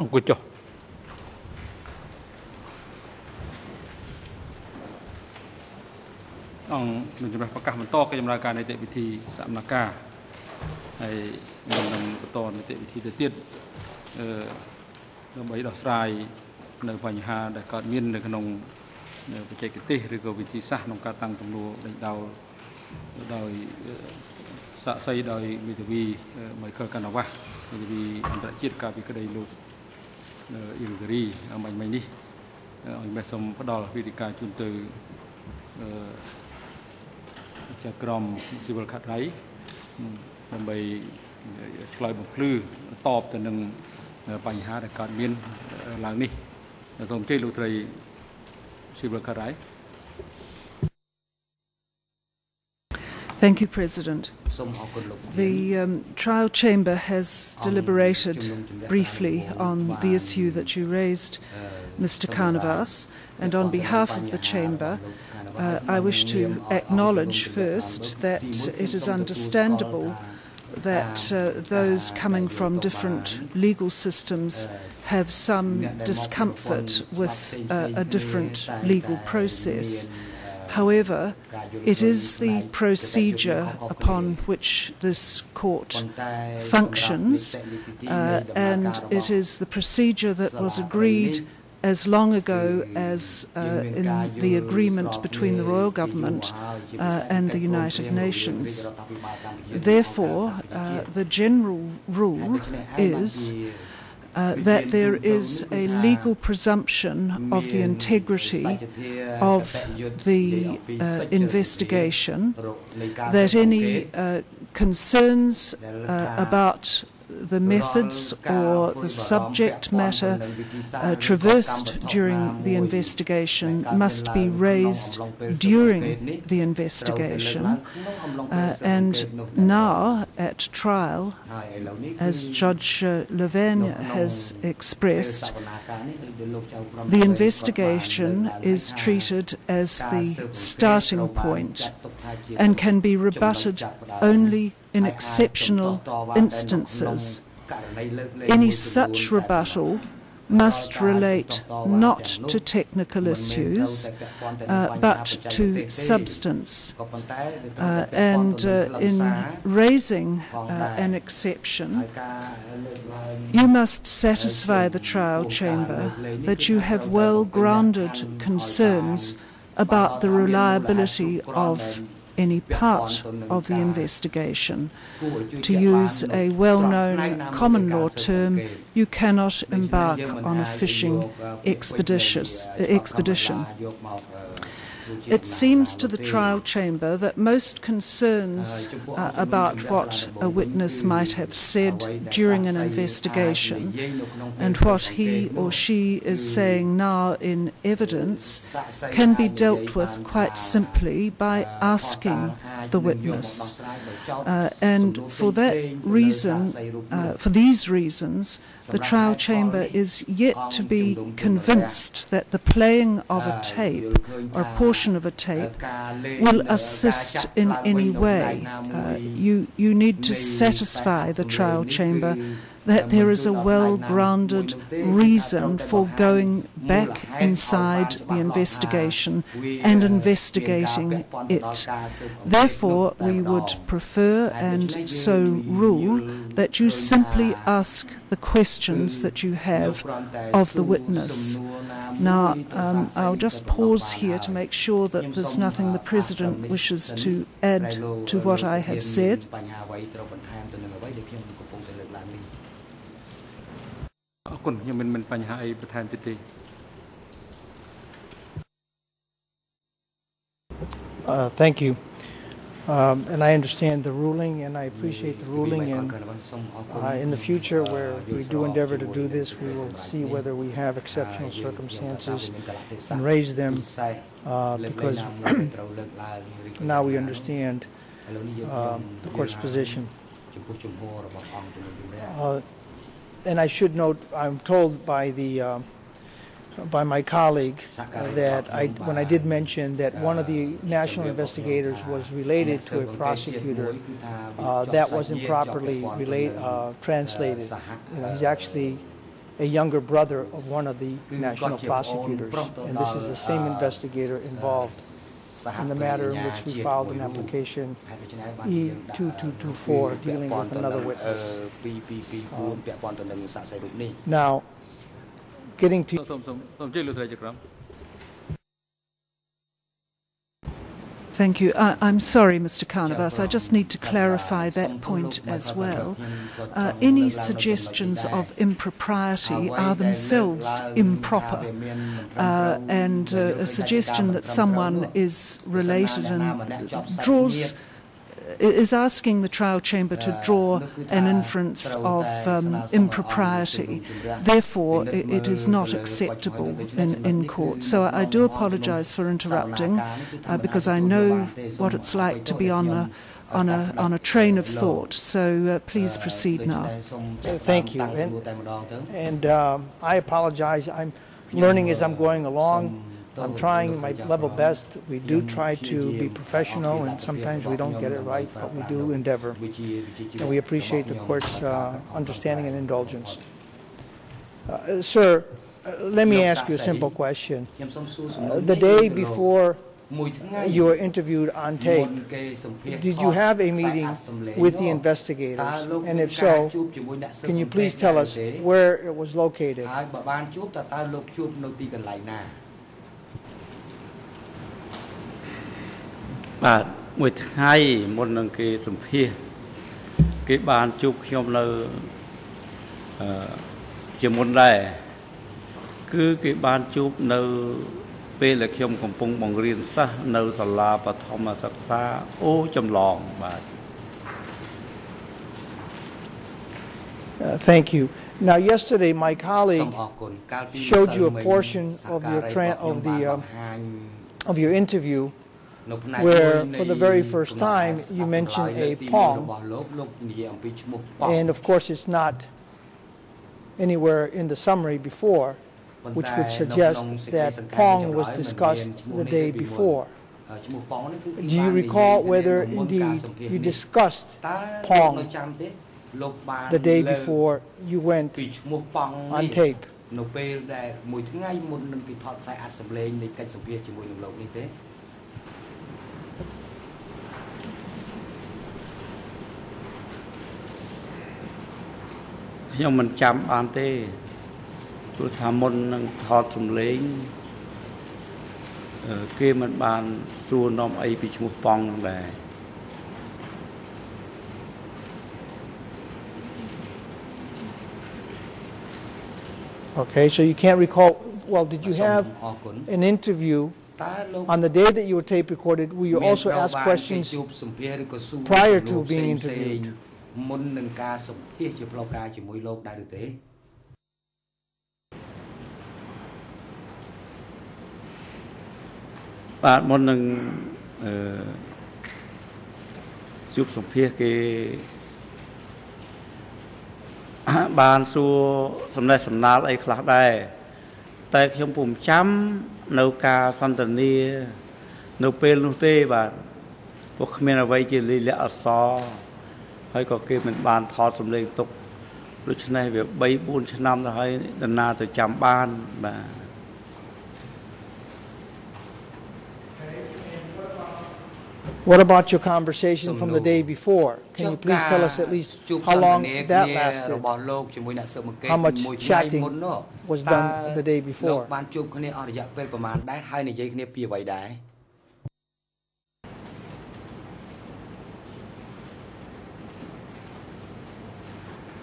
អង្គុយចុះអង្គនឹងជំរាបប្រកាសបន្តកិច្ចដំណើរការនីតិវិធីសមនការហើយនឹងនឹងបន្តនីតិវិធីទៅទៀតអឺដើម្បីដោះស្រាយនៅបញ្ហាដែលកើតមាននៅក្នុងបច្ចេកទេសឬក៏វិធីសាស្ត្រក្នុងការតាំងទំនួលដេញដោលដោយសាក់សីដោយមេធាវី Michael Kanawat មេធាវីអន្តរជាតិកាលពីក្តីលោក អ៊ីរសេរីអំបញ្ញមិញនេះឲ្យមេសូមផ្ដល់វិធីការជូនទៅអឺចាក្រមស៊ីវិលខាត់រៃដើម្បីឆ្លើយបំភ្លឺតបទៅនឹងបញ្ហាដែលកើតមានឡើងនេះសូមអញ្ជើញលោកត្រីស៊ីវិលខាត់រៃ Thank you, President. The um, trial chamber has deliberated briefly on the issue that you raised, Mr. Karnavas, and on behalf of the chamber, uh, I wish to acknowledge first that it is understandable that uh, those coming from different legal systems have some discomfort with uh, a different legal process. However, it is the procedure upon which this court functions, uh, and it is the procedure that was agreed as long ago as uh, in the agreement between the royal government uh, and the United Nations. Therefore, uh, the general rule is uh, that there is a legal presumption of the integrity of the uh, investigation, that any uh, concerns uh, about the methods or the subject matter uh, traversed during the investigation must be raised during the investigation. Uh, and now, at trial, as Judge uh, Lavergne has expressed, the investigation is treated as the starting point and can be rebutted only in exceptional instances. Any such rebuttal must relate not to technical issues uh, but to substance. Uh, and uh, in raising uh, an exception, you must satisfy the trial chamber that you have well grounded concerns about the reliability of any part of the investigation. To use a well known common law term, you cannot embark on a fishing uh, expedition. It seems to the trial chamber that most concerns uh, about what a witness might have said during an investigation and what he or she is saying now in evidence can be dealt with quite simply by asking the witness. Uh, and for that reason, uh, for these reasons, the trial chamber is yet to be convinced that the playing of a tape or a portion of a tape will assist in any way. Uh, you, you need to satisfy the trial chamber that there is a well grounded reason for going back inside the investigation and investigating it. Therefore, we would prefer and so rule that you simply ask the questions that you have of the witness. Now, um, I'll just pause here to make sure that there's nothing the President wishes to add to what I have said. អរគុណខ្ញុំមិនមានបញ្ហាអីបន្ថែមទៀតទេ Uh, thank you. Um, and I understand the ruling, and I appreciate the ruling. And uh, in the future, where we do endeavor to do this, we will see whether we have exceptional circumstances and raise them uh, because now we understand uh, the court's position. Uh, and I should note, I'm told by the uh, by my colleague uh, that I, when I did mention that one of the national investigators was related to a prosecutor, uh, that wasn't properly relate, uh, translated. You know, he's actually a younger brother of one of the national prosecutors. And this is the same investigator involved in the matter in which we filed an application E2224 dealing with another witness. Now, getting to Thank you. I, I'm sorry, Mr. Karnavas. I just need to clarify that point as well. Uh, any suggestions of impropriety are themselves improper, uh, and uh, a suggestion that someone is related and draws is asking the trial chamber to draw an inference of um, impropriety. Therefore, it, it is not acceptable in, in court. So I do apologise for interrupting uh, because I know what it's like to be on a on a on a train of thought. So uh, please proceed now. Thank you. And, and um, I apologize. I'm learning as I'm going along. I'm trying my level best. We do try to be professional, and sometimes we don't get it right, but we do endeavor. And we appreciate the court's uh, understanding and indulgence. Uh, sir, uh, let me ask you a simple question. Uh, the day before you were interviewed on tape, did you have a meeting with the investigators? And if so, can you please tell us where it was located? បាទមួយថ្ងៃមុននឹងគេសម្ភាសគេបានជួបខ្ញុំនៅអឺជាមុនដែរគឺគេបានជួបនៅពេលដែលខ្ញុំកំពុងបង្រៀនសិស្សនៅសាលាបឋមសិក្សាអូចម្លងបាទ Uh, thank you. Now, yesterday, my colleague showed you a portion of your tra- of the um, of your interview where for the very first time you mentioned a pong. And of course, it's not anywhere in the summary before, which would suggest that pong was discussed the day before. Do you recall whether indeed you discussed pong the day before you went on tape? ខ្ញុំមិនចាំបានទេព្រោះថាមុននឹងថតសំឡេងអឺគេមិនបានសួរនាំអីពីឈ្មោះប៉ងនឹងដែរ Okay, so you can't recall. Well, did you សូម have អរគុណ an interview តើលោក on the day that you were tape recorded? Will you មាន also ត្រូវ ask បានគេ questions ជួបសម្ភាសឬក៏សួរ prior to សំណួរ being ផ្សេងៗ interviewed? មុននឹងការសម្ភាសជាផ្លូវការជាមួយលោកដែរឬទេបាទមុននឹងអឺជួបសម្ភាសគេបានសួរសំណេះសំណាលអីខ្លះដែរតែខ្ញុំពុំចាំនៅការសន្ទនានៅពេលនោះទេបាទពួកគ្មានអ្វីជាលិលាក់អក្សរ ហើយក៏គេមិនបានថតសម្លេងទុកដូច្នេះវា3 4ឆ្នាំទៅហើយដំណាទៅចាំបានបាទ What about your conversation from the day before? Can you please tell us at least ជួប how សន្ទ long នា that គ្នា lasted? របស់លោកជាមួយអ្នកស៊ើបអង្កេត How much មួយថ្ងៃ chatting មុននោះ was តើ done the day លោក before? បានជួបគ្នាអស់រយៈពេលប្រហែលដែរហើយនិយាយគ្នាពីអ្វីដែរ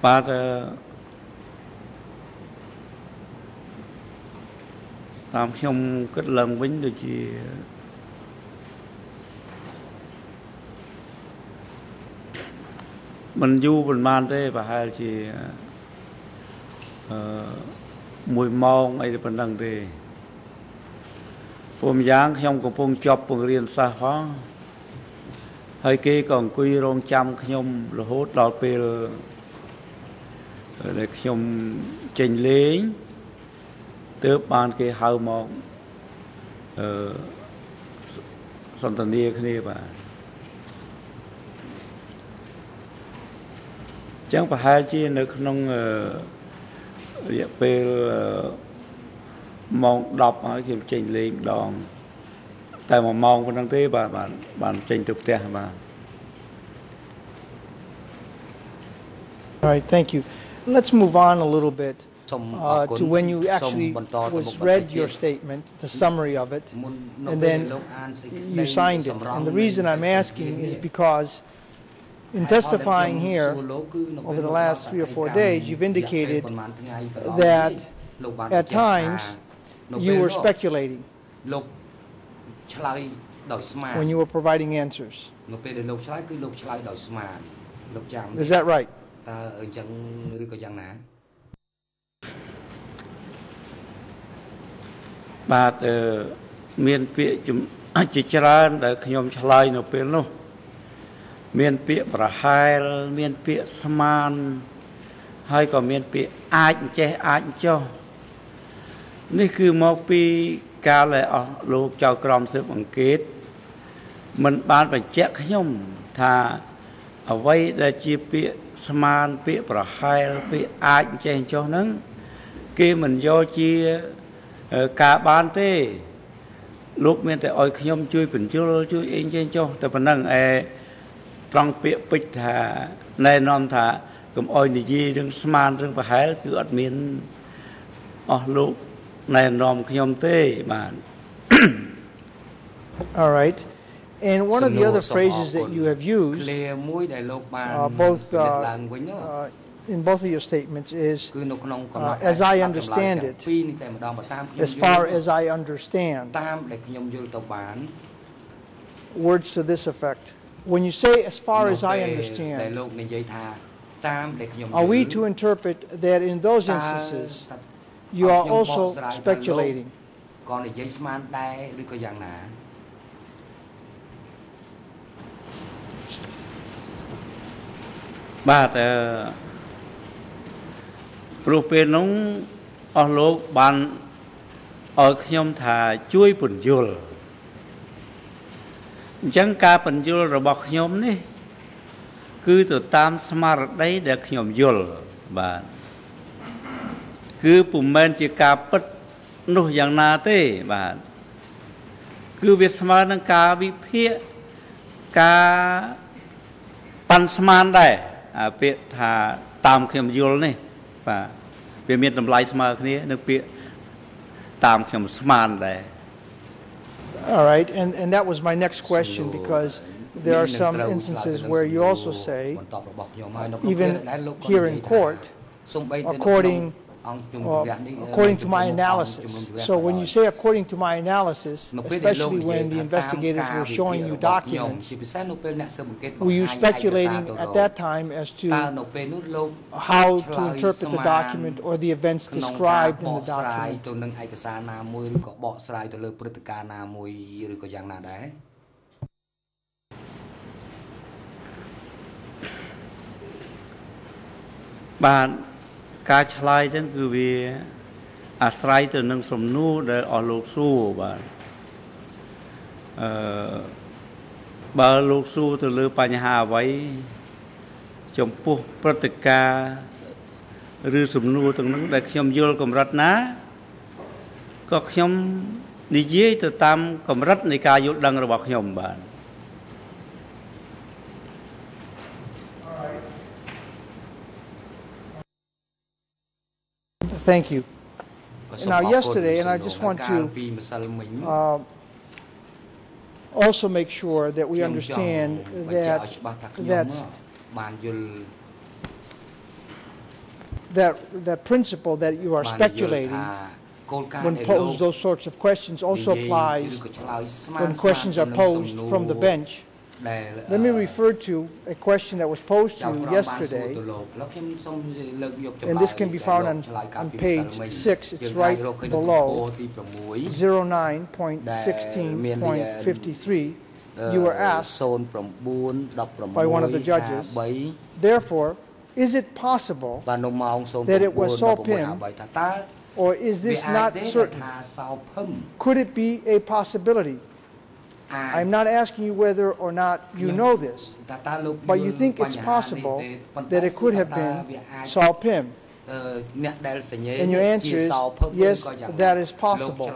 បាទអឺតាមខ្ញុំគិតឡើងវិញដូចជាមិនយូរប៉ុន្មានទេប្រហែលជាអឺ1ម៉ោងអីប៉ុណ្ណឹងទេពុំយ៉ាងខ្ញុំកំពុងជាប់ពង្រៀនសិស្សផងហើយគេក៏អង្គុយរងចាំខ្ញុំរហូតដល់ពេល ដែលខ្ញុំចេញលេងទើបបានគេហៅមកអឺសន្ទនាគ្នាបាទចឹងប្រហែលជានៅក្នុងអឺរយៈពេលម៉ោង10ហើយខ្ញុំចេញលេងម្ដងតែ1ម៉ោងប៉ុណ្្នឹងទេបាទបានបានចេញទៅផ្ទះបាទ All right, thank you. Let's move on a little bit uh, to when you actually was read your statement, the summary of it, and then you signed it. And the reason I'm asking is because in testifying here over the last three or four days, you've indicated that at times you were speculating when you were providing answers. Is that right? តើអញ្ចឹងឬក៏យ៉ាងណាបាទអឺមានពាក្យជំជាច្រើនដែលខ្ញុំឆ្លើយនៅពេលនោះ មានពាក្យប្រហែល មានពាក្យស្មានហើយក៏មានពាក្យអាចអញ្ចេះអាចអញ្ចោះនេះគឺមកពីកាលដែលអស់លោកចៅក្រមស៊ើបអង្កេតมันបានបញ្ជាក់ខ្ញុំថាអ្វីដែលជាពាក្យ ស្មានពាក្យប្រហែលពាក្យអាចអញ្ចេះអញ្ចោះហ្នឹងគេមិនយកជាការបានទេលោកមានតែឲ្យខ្ញុំជួយបញ្យលជួយអីចេះចុះតែប៉ុណ្ណឹងឯត្រង់ពាក្យពេចន៍ថាណែនាំថាកុំអោយនិយាយរឿងស្មានរឿងប្រហែលគឺអត់មានអស់លោកណែនាំខ្ញុំទេបាទ All right. And one of the other phrases that you have used, uh, both uh, uh, in both of your statements, is uh, as I understand it, as far as I understand, words to this effect. When you say as far as I understand, are we to interpret that in those instances you are also speculating? បាទអឺព្រោះពេលនោះអស់លោកបានឲ្យខ្ញុំថាជួយពន្យល់អញ្ចឹងការពន្យល់របស់ខ្ញុំនេះ គឺទៅតាមស្មារតីដែលខ្ញុំយល់បាទគឺពុំមែនជាការពិតនោះយ៉ាងណាទេបាទគឺវាស្មើនឹងការវិភាគការប៉ាន់ស្មានដែរអា ពាក្យថាតាមខ្ញុំយល់នេះបាទវាមានតម្លៃស្មើគ្នានឹងពាក្យតាមខ្ញុំស្មានដែរ All right, and, and that was my next question សំណួរ because there are នេះនឹង some ត្រូវ instances ឆ្លើយទៅនឹង where you សំណួរ also say បន្តរបស់ខ្ញុំហើយនៅក្នុង even ពេលដែលលោកក៏ here និយាយ in ថា court, សូម្បីតែនៅក្នុង according uh, according to my analysis. So when you say according to my analysis, especially when the investigators were showing you documents, were you speculating at that time as to how to interpret the document or the events described in the document? But កសារណាមួយឬក៏បកស្រាយទៅលើព្រឹត្តិការណ៍ណាមួយឬក៏យ៉ាងណាដែរបាទការឆ្លើយហ្នឹងគឺវាអាស្រ័យទៅនឹងសំណួរដែលអស់លោកសួរបាទអឺបើលោកសួរទៅលើបញ្ហាអ្វីចំពោះព្រឹត្តិការណ៍ឬសំណួរទាំងនោះដែលខ្ញុំយល់កម្រិតណាក៏ខ្ញុំនិយាយទៅតាមកម្រិតនៃការយល់ដឹងរបស់ខ្ញុំបាទ Thank you. Now, yesterday, and I just want to uh, also make sure that we understand that, that, that, that principle that you are speculating when posed those sorts of questions also applies when questions are posed from the bench. Let me refer to a question that was posed to you yesterday, and this can be found on, on page 6, it's right below 09.16.53. You were asked by one of the judges, therefore, is it possible that it was So Phim or is this not certain? Could it be a possibility I'm not asking you whether or not you know this, but you think it's possible that it could have been So Phim. And your answer is, yes, that is possible.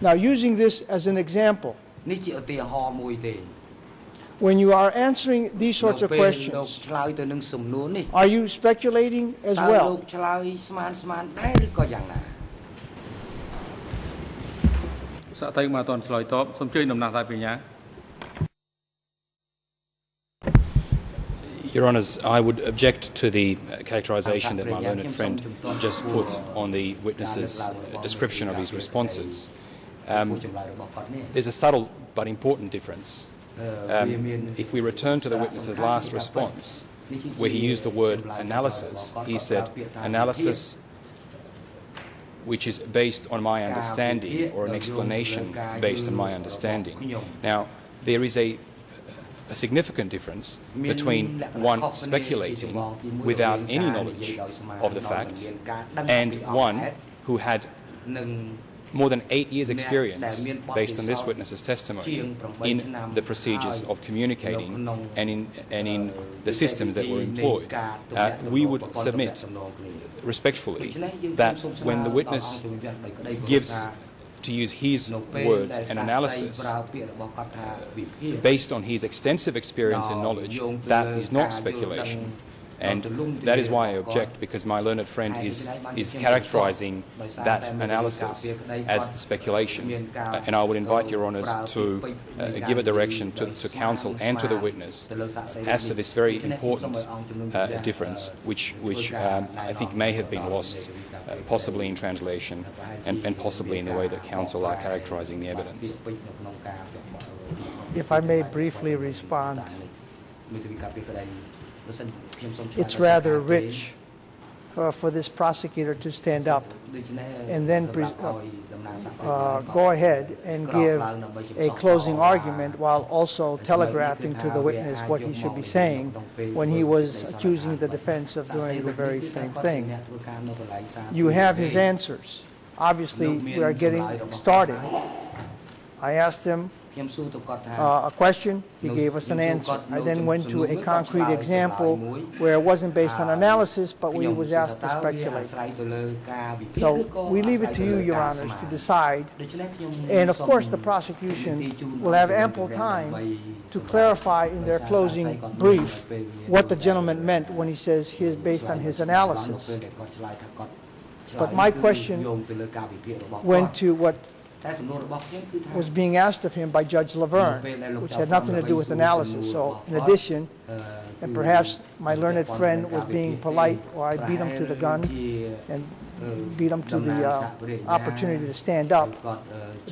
Now, using this as an example, when you are answering these sorts of questions, are you speculating as well? ឆ្លើយស្មានស្មានដែរឬក៏យ៉ាងណា សាក់តែមកអត់ទាន់ឆ្លើយតបសូមជួយដំណោះស្រាយបញ្ញា Your Honours, I would object to the uh, characterisation that my learned friend just put on the witness's uh, description of his responses. ពួក Um, ចម្លើយរបស់គាត់នេះ there's a subtle but important difference. អឺ Um, វាមាន if we return to the witness's last response, where he used the word analysis, he said, analysis which is based on my understanding or an explanation based on my understanding. Now, there is a, a significant difference between one speculating without any knowledge of the fact and one who had more than eight years' experience based on this witness's testimony in the procedures of communicating and in, and in the systems that were employed. Uh, we would submit respectfully that when the witness gives, to use his words, and analysis based on his extensive experience and knowledge, that is not speculation. And that is why I object, because my learned friend is, is characterizing that analysis as speculation. Uh, and I would invite your honours to uh, give a direction to, to counsel and to the witness as to this very important uh, difference, which, which um, I think may have been lost, uh, possibly in translation and, and possibly in the way that counsel are characterizing the evidence. If I may briefly respond, it's rather rich uh, for this prosecutor to stand up and then uh, go ahead and give a closing argument while also telegraphing to the witness what he should be saying when he was accusing the defense of doing the very same thing. You have his answers. Obviously, we are getting started. I asked him uh, a question, he gave us an answer. I then went to a concrete example where it wasn't based on analysis, but we was asked to speculate. So we leave it to you, Your Honors, to decide. And of course, the prosecution will have ample time to clarify in their closing brief what the gentleman meant when he says he is based on his analysis. But my question went to what was being asked of him by Judge Lavergne, which had nothing to do with analysis. So in addition, and perhaps my learned friend was being polite, or I beat him to the gun and beat him to the uh, opportunity to stand up.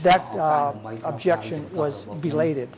That uh, objection was belated.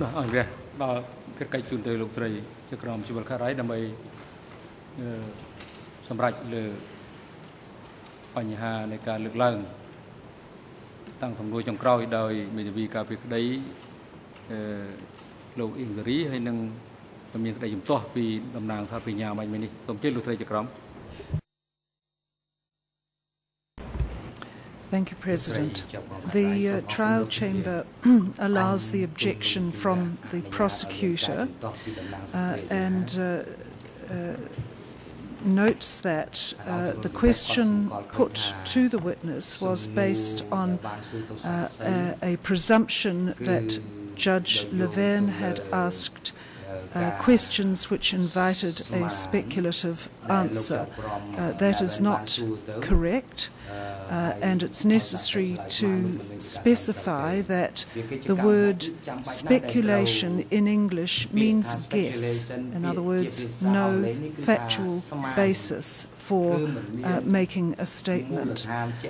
បាទអរគុណដល់កិច្ចកិច្ចជូនទៅលោកស្រីជាក្រុមជីវិតខារ៉ៃដើម្បីសម្រាប់លើបញ្ហានៃការលើកឡើង តាំងសំណួរចុងក្រោយដោយមេធាវីការពីក្តីអឺលោកអ៊ីងសេរីហើយនឹងមានក្តីជំទាស់ពីតំណាងសហបញ្ញាបាញ់មិញនេះសូមជឿលោកស្រីជាក្រុម Thank you, President. The uh, trial chamber allows the objection from the prosecutor uh, and uh, uh notes that uh, the question put to the witness was based on uh, a, a, presumption that Judge Lavergne had asked questions which invited a speculative answer. that is not correct. Uh, and it's necessary to specify that the word speculation in English means guess. In other words, no factual basis for uh, making a statement.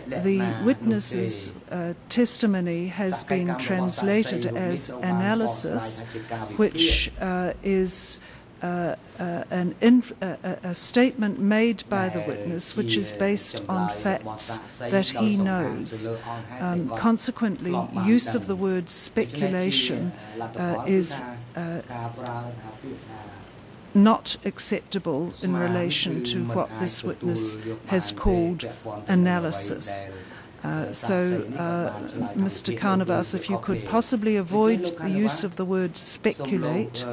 The witness's uh, testimony has been translated as analysis, which uh, is uh, uh, a statement made by the witness which is based on facts that he knows. Um, consequently, use of the word speculation uh, is uh, not acceptable in relation to what this witness has called analysis. Uh, so, uh, Mr. Karnavas, if you could possibly avoid the use of the word speculate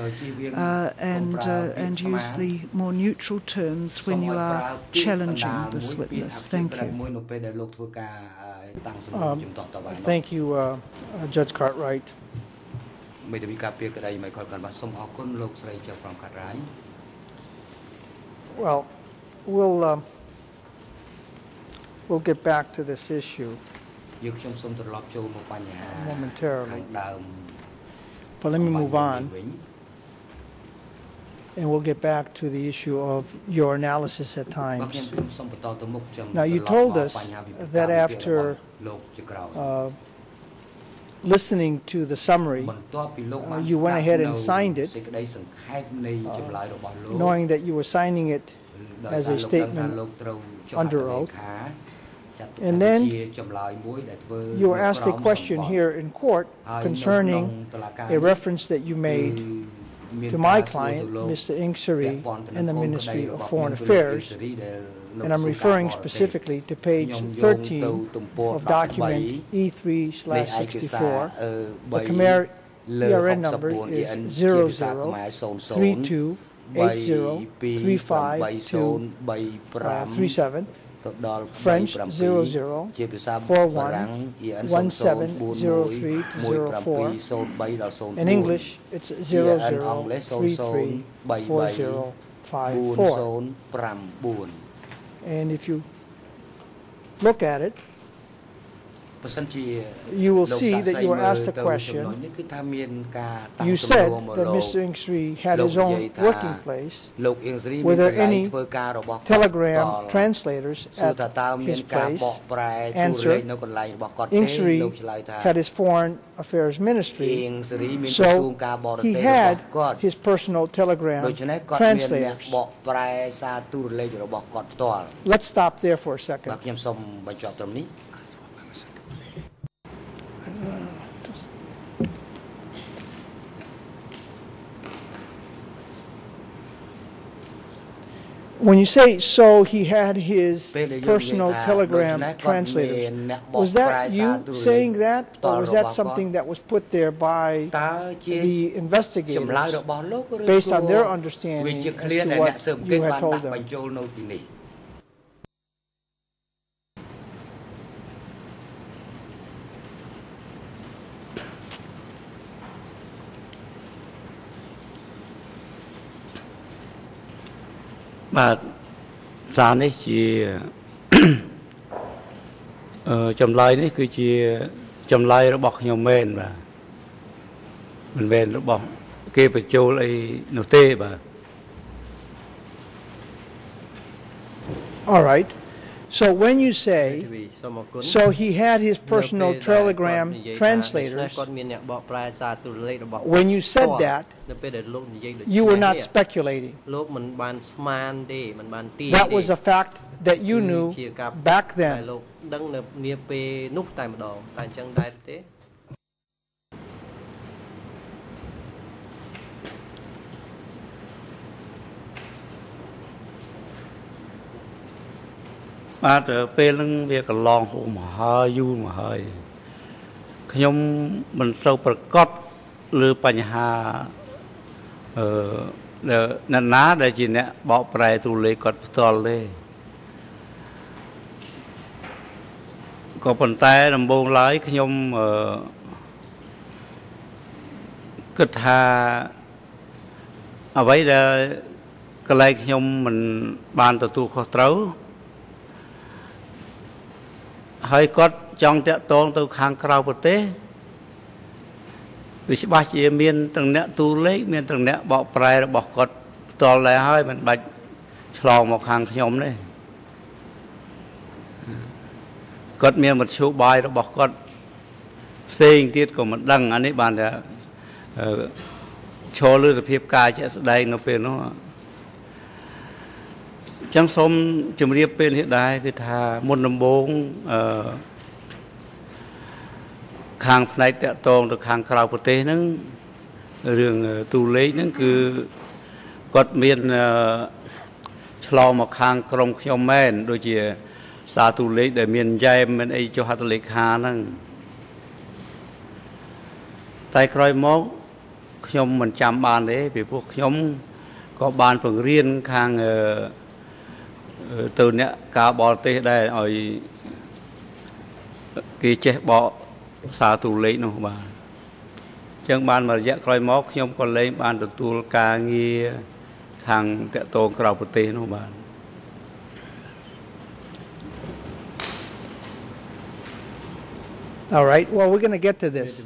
uh, and, uh, and use the more neutral terms when you are challenging this witness. Thank you. Um, thank you, Judge Cartwright. Well, we'll. Um, We'll get back to this issue momentarily. But let me move on. And we'll get back to the issue of your analysis at times. Now, you told us that after uh, listening to the summary, uh, you went ahead and signed it, uh, knowing that you were signing it as a statement under oath. And then you were asked a question here in court concerning a reference that you made to my client, Mr. Ieng Sary, in the Ministry of Foreign Affairs. And I'm referring specifically to page 13 of document E3-64. The Khmer ERN number is 0032 8035 French 00 41 1703 04 In English it's 0033 4054 and if you look at it you will see that you were asked a question. You said that Mr. Ieng Sary had his own working place. Were there any telegram translators at his place? Answer, Ieng Sary had his foreign affairs ministry, so he had his personal telegram translators. Let's stop there for a second. When you say so, he had his personal telegram translators. Was that you saying that, or was that something that was put there by the investigators based on their understanding as to what you had told them? បាទសារនេះជាអឺចម្លើយនេះ គឺជាចម្លើយរបស់ខ្ញុំមែនបាទមិនមែនរបស់គេបញ្ចូលអីនោះទេបាទ All right So when you say, so he had his personal telegram translators, when you said that, you were not speculating. That was a fact that you knew back then. បាទពេលហ្នឹងវាកន្លងហួសមកហើយយូរមកហើយខ្ញុំមិនសូវប្រកបលើបញ្ហាអឺអ្នកណាដែលជាអ្នកបកប្រែទូលេខគាត់ផ្ទាល់ទេក៏ប៉ុន្តែដំបូងឡើយខ្ញុំអឺគិតថាអ្វីដែលកន្លែងខ្ញុំមិនបានទទួលខុសត្រូវ ហើយគាត់ចង់តាក់ទងទៅខាងក្រៅប្រទេសវាច្បាស់ជាមានទាំងអ្នកទូលេខមានទាំងអ្នកបកប្រែរបស់គាត់ផ្ទាល់ដែរហើយមិនបាច់ឆ្លងមកខាងខ្ញុំទេគាត់មានមធ្យោបាយរបស់គាត់ផ្សេងទៀតក៏មិនដឹងអានេះបានតែឈរលើសភាពកាយជាក់ស្ដែងនៅពេលនោះ ចឹងសូមជម្រាបពេលនេះដែរគឺថាមុនដំបូងអឺខាងផ្នែកតកតងទៅខាងក្រៅប្រទេសហ្នឹងរឿងទូលេខហ្នឹងគឺគាត់មានឆ្លងមកខាងក្រុមខ្ញុំមែនដូចជាសារទូលេខដែលមានយ៉ែមមានអីចុះហត្ថលេខាហ្នឹងតែក្រោយមកខ្ញុំមិនចាំបានទេពីព្រោះខ្ញុំក៏បានពង្រៀនខាងអឺ ទៅអ្នកការបរទេសដែរឲ្យគេចេះបកសារទូលេខនោះបាទអញ្ចឹងបានមួយរយៈក្រោយមកខ្ញុំក៏លែងបានទទួលការងារខាងតកតងក្រៅប្រទេសនោះបាទ All right. Well, we're going to get to this.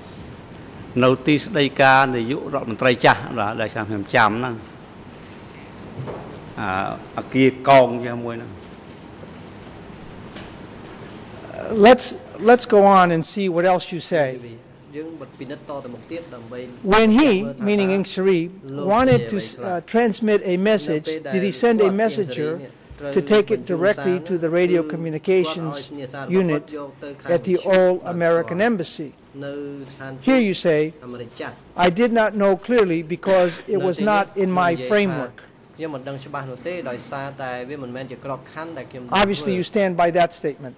Let's let's go on and see what else you say. When he meaning Ieng Sary wanted to uh, transmit a message did he send a messenger to take it directly to the radio communications unit at the All-American embassy? Here you say, I did not know clearly because it was not in my framework. Obviously you stand by that statement.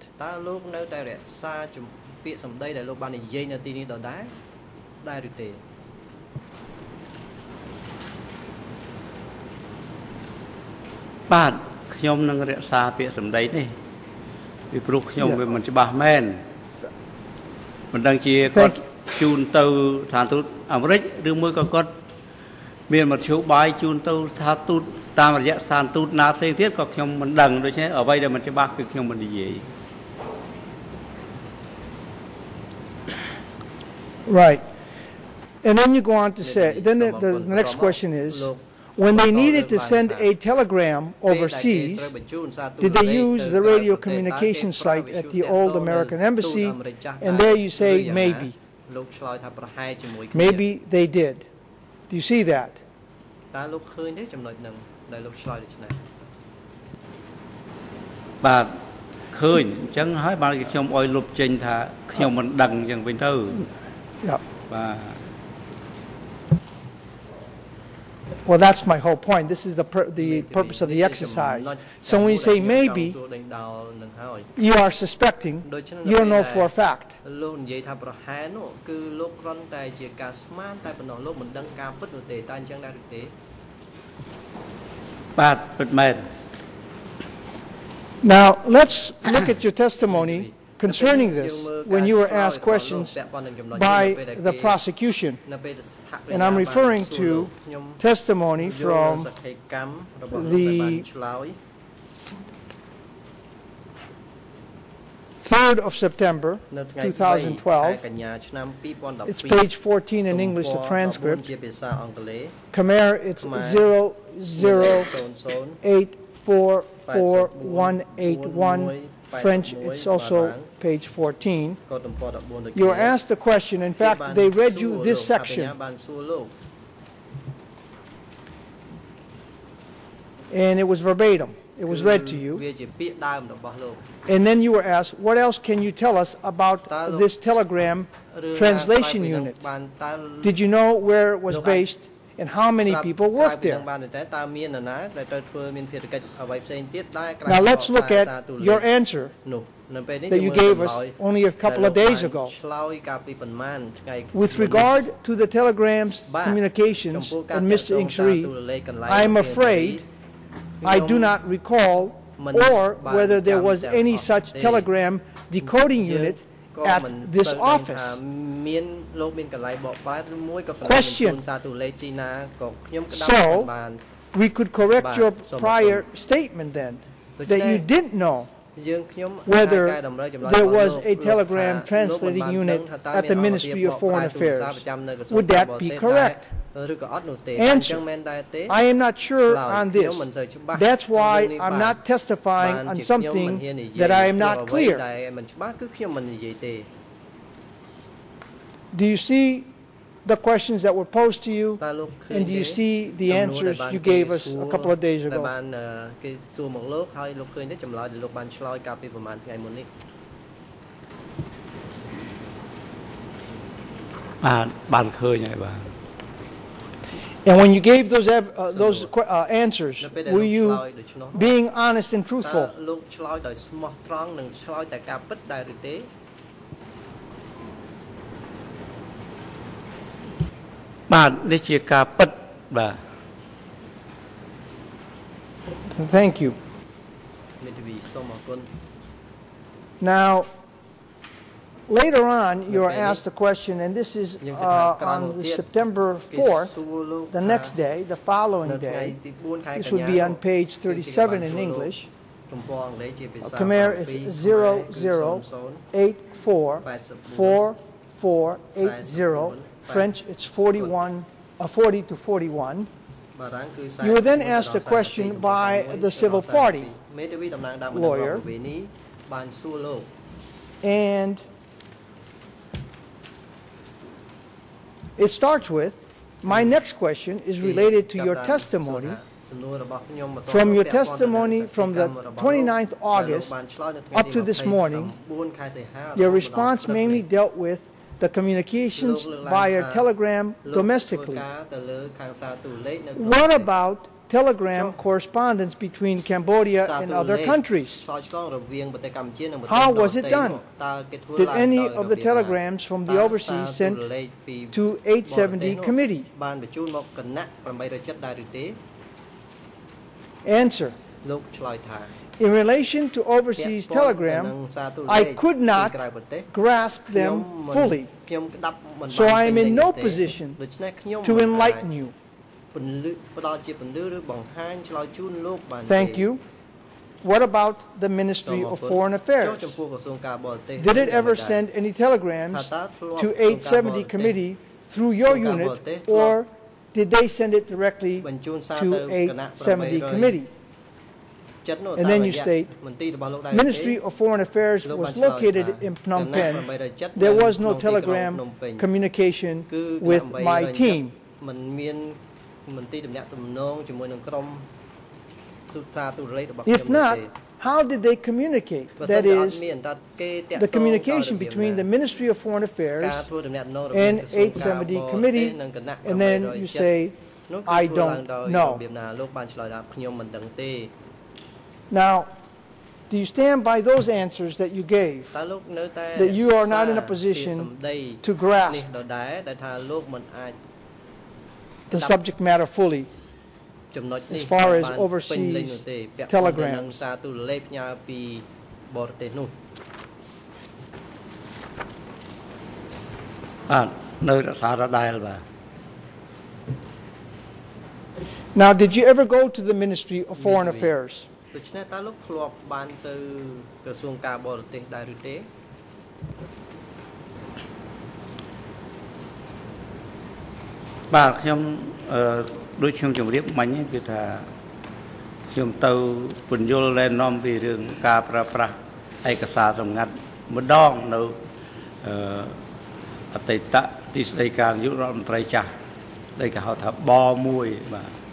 តើ លោកនៅតែរក្សាជំពាក្យសម្ដីដែលលោកបាននិយាយនៅទីនេះដដែលដែរឬទេបាទខ្ញុំនឹងរក្សាពាក្យសម្ដីនេះពីព្រោះខ្ញុំវាមិនច្បាស់មែនមិនដឹងជាគាត់ជូនទៅស្ថានទូតអាមេរិកឬមួយក៏គាត់មានមធ្យោបាយជូនទៅស្ថានទូតតាមរយៈស្ថានទូតណាផ្សេងទៀតក៏ខ្ញុំមិនដឹងដូច្នេះអ្វីដែលមិនច្បាស់គឺខ្ញុំមិននិយាយ Right. And then you go on to say, then the, the, the next question is, when they needed to send a telegram overseas, did they use the radio communication site at the old American embassy? And there you say maybe. Maybe they did. Do you see that? តើលោកឃើញទេចំណុចហ្នឹងដែលលោកឆ្លើយដូច្នេះបាទឃើញអញ្ចឹងហើយបានខ្ញុំអោយលុបចេញថាខ្ញុំមិនដឹងអញ្ចឹងវិញទៅ Yeah. បាទ ទ Well, that's my whole point. This is the pur the purpose of the exercise. So when you say maybe, you are suspecting. You don't know for a fact. លោកនិយាយថាប្រហែលនោះគឺលោកគ្រាន់តែជាការស្មានតែប៉ុណ្ណោះលោកមិនដឹងការពិតនោះទេតែអញ្ចឹងដែរឬទេបាទពិតមែន Now, let's look at your testimony concerning this when you were asked questions by the prosecution. And I'm referring to testimony from the 3rd of September 2012. It's page 14 in English, the transcript. Khmer, it's 008441811. French, it's also page 14. You were asked the question. In fact, they read you this section. And it was verbatim. It was read to you. And then you were asked, what else can you tell us about this telegram translation unit? Did you know where it was based? and how many people work there. Now let's look at your answer that you gave us only a couple of days ago. With regard to the telegrams, communications, and Mr. Ieng Sary, I am afraid I do not recall or whether there was any such telegram decoding unit at មិន this សូវដឹងថា office. មានលោកមានកន្លែងបកប្រែឬមួយក៏កន្លែង Question. បញ្ជូនសារទូលេខទីណាក៏ខ្ញុំក្តៅ So, មិនបាន We could correctបាទ your សូមអរគុណ prior statement then, ដូច្ that នេះ you didn't know យើងខ្ញុំ whether there was a telegram translating unit at the Ministry of Foreign Affairs. Would that be correct? Answer, I am not sure on this. That's why I'm not testifying on something that I am not clear. Do you see the questions that were posed to you? តើលោកឃើញ And do you ទេ see the សំណួរដែល answers បាន you គេ gave us សួរ a couple of days ដែល ago? បានអឺគេសួរមកលោកហើយលោកឃើញទេចម្លើយដែលលោកបានឆ្លើយកាលពីប្រហែលថ្ងៃមុននេះ បាទបានឃើញហើយបាទ And when you gave those ev- uh, those que- uh, answers, នៅពេលដែល were លោក you ឆ្លើយដូច្នោះ being honest and តើ truthful? លោកឆ្លើយដោយស្មោះត្រង់និងឆ្លើយតែការពិតដែរឬទេ បាទនេះជាការពិតបាទ Thank you. មេធាវីសូមអរគុណ Now, later on, you are Okay. asked a question, and this is Nhưng uh, cái thằng Cram on một the tiết. September គេ 4th, សួរលោក the ថា next day, the នៅ following ថ្ងៃ day. ទី4ខែ This ក would ញ្ញា be on page គឺគេបាន 37 in សួរលោក English. ទំព័រអង់គ្លេសជាភាសា Khmer is 7 00844480. French, it's 41, uh, 40 to 41. You were then asked a question by the civil party lawyer, and it starts with, my next question is related to your testimony. From your testimony from the 29th August up to this morning, your response mainly dealt with the communications via Telegram domestically. What about telegram correspondence between Cambodia and other countries. How was it done? Did any of the telegrams from the overseas sent to 870 committee? Answer. In relation to overseas telegram, I could not grasp them fully. ខ្ញុំក្តាប់មិន So បាន I am ពេញ in លេញ no ទេ position ដូច្នេះខ្ញុំ to មិនអាច enlighten you. ពន្លឺផ្ដល់ជាពន្លឺឬបង្ហាញឆ្លើយជូនលោកបានទេ Thank you. What about the សូម Ministry អរ of គុណ Foreign ចុះ Affairs? ចំពោះក្រសួងការបរទេស Did it យ៉ាងម៉េ ever ចដែរ send any telegrams ថាតើធ្លាប់ to ក្រសួងការបរ 870 ទេស committee through your ក្រសួងការបរ unit ទេស or did they send it directly បញ្ជូនសារ to ទៅគណៈ 870 committee? And then you state, Ministry of Foreign Affairs was located in Phnom Penh. There was no telegram communication with my team. If not, how did they communicate? That is, the communication between the Ministry of Foreign Affairs and 870 Committee, and then you say, I don't know. Now, do you stand by those answers that you gave តើលោកនៅតែ that you are not in a រក្សា position ពាក្យសម្ដី to grasp នេះដដែលដែលថាលោកមិនអាច the subject matter fully? ចំណុចនេះ As far as បាន overseas ពេញលេញនោះទេពាក់ព័ន្ធទៅនឹង telegrams. សារទូរលេខផ្ញើពីបរទេសនោះ បាទនៅរក្សាដដែលបាទ Now, did you ever go to the Ministry of Foreign Maybe. Affairs? ដូច្នេះតើលោកធ្លាប់បានទៅក្រសួងការបរទេសដែរឬទេបាទខ្ញុំអឺដូចខ្ញុំជម្រាបមិញហ្នឹងគឺថាខ្ញុំទៅពន្យល់ណែនាំពីរឿងការប្រើប្រាស់ឯកសារសម្ងាត់ម្ដងនៅអឺអតីតទីស្តីការនាយករដ្ឋមន្ត្រីចាស់ដែលគេហៅថាបមួយបាទ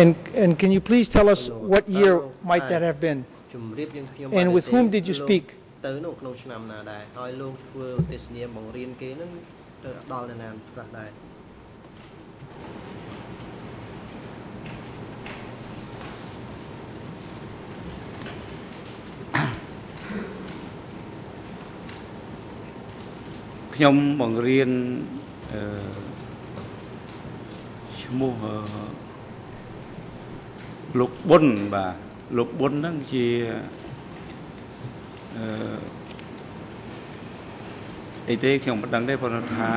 And, and can you please tell us what year might that have been? ជំរាបយើងខ្ញុំ And បាន with ទេ whom did you លោក speak? ទៅនោះក្នុងឆ្នាំណាដែរហើយលោកធ្វើទេសនាបង្រៀនគេនឹងទៅដល់នៅណាខ្លះដែរ ខ្ញុំបង្រៀនអឺឈ្មោះអឺ លោកប៊ុនបាទលោកប៊ុនហ្នឹងជាអឺស្អីទេខ្ញុំមិនដឹងទេប៉ុន្តែថា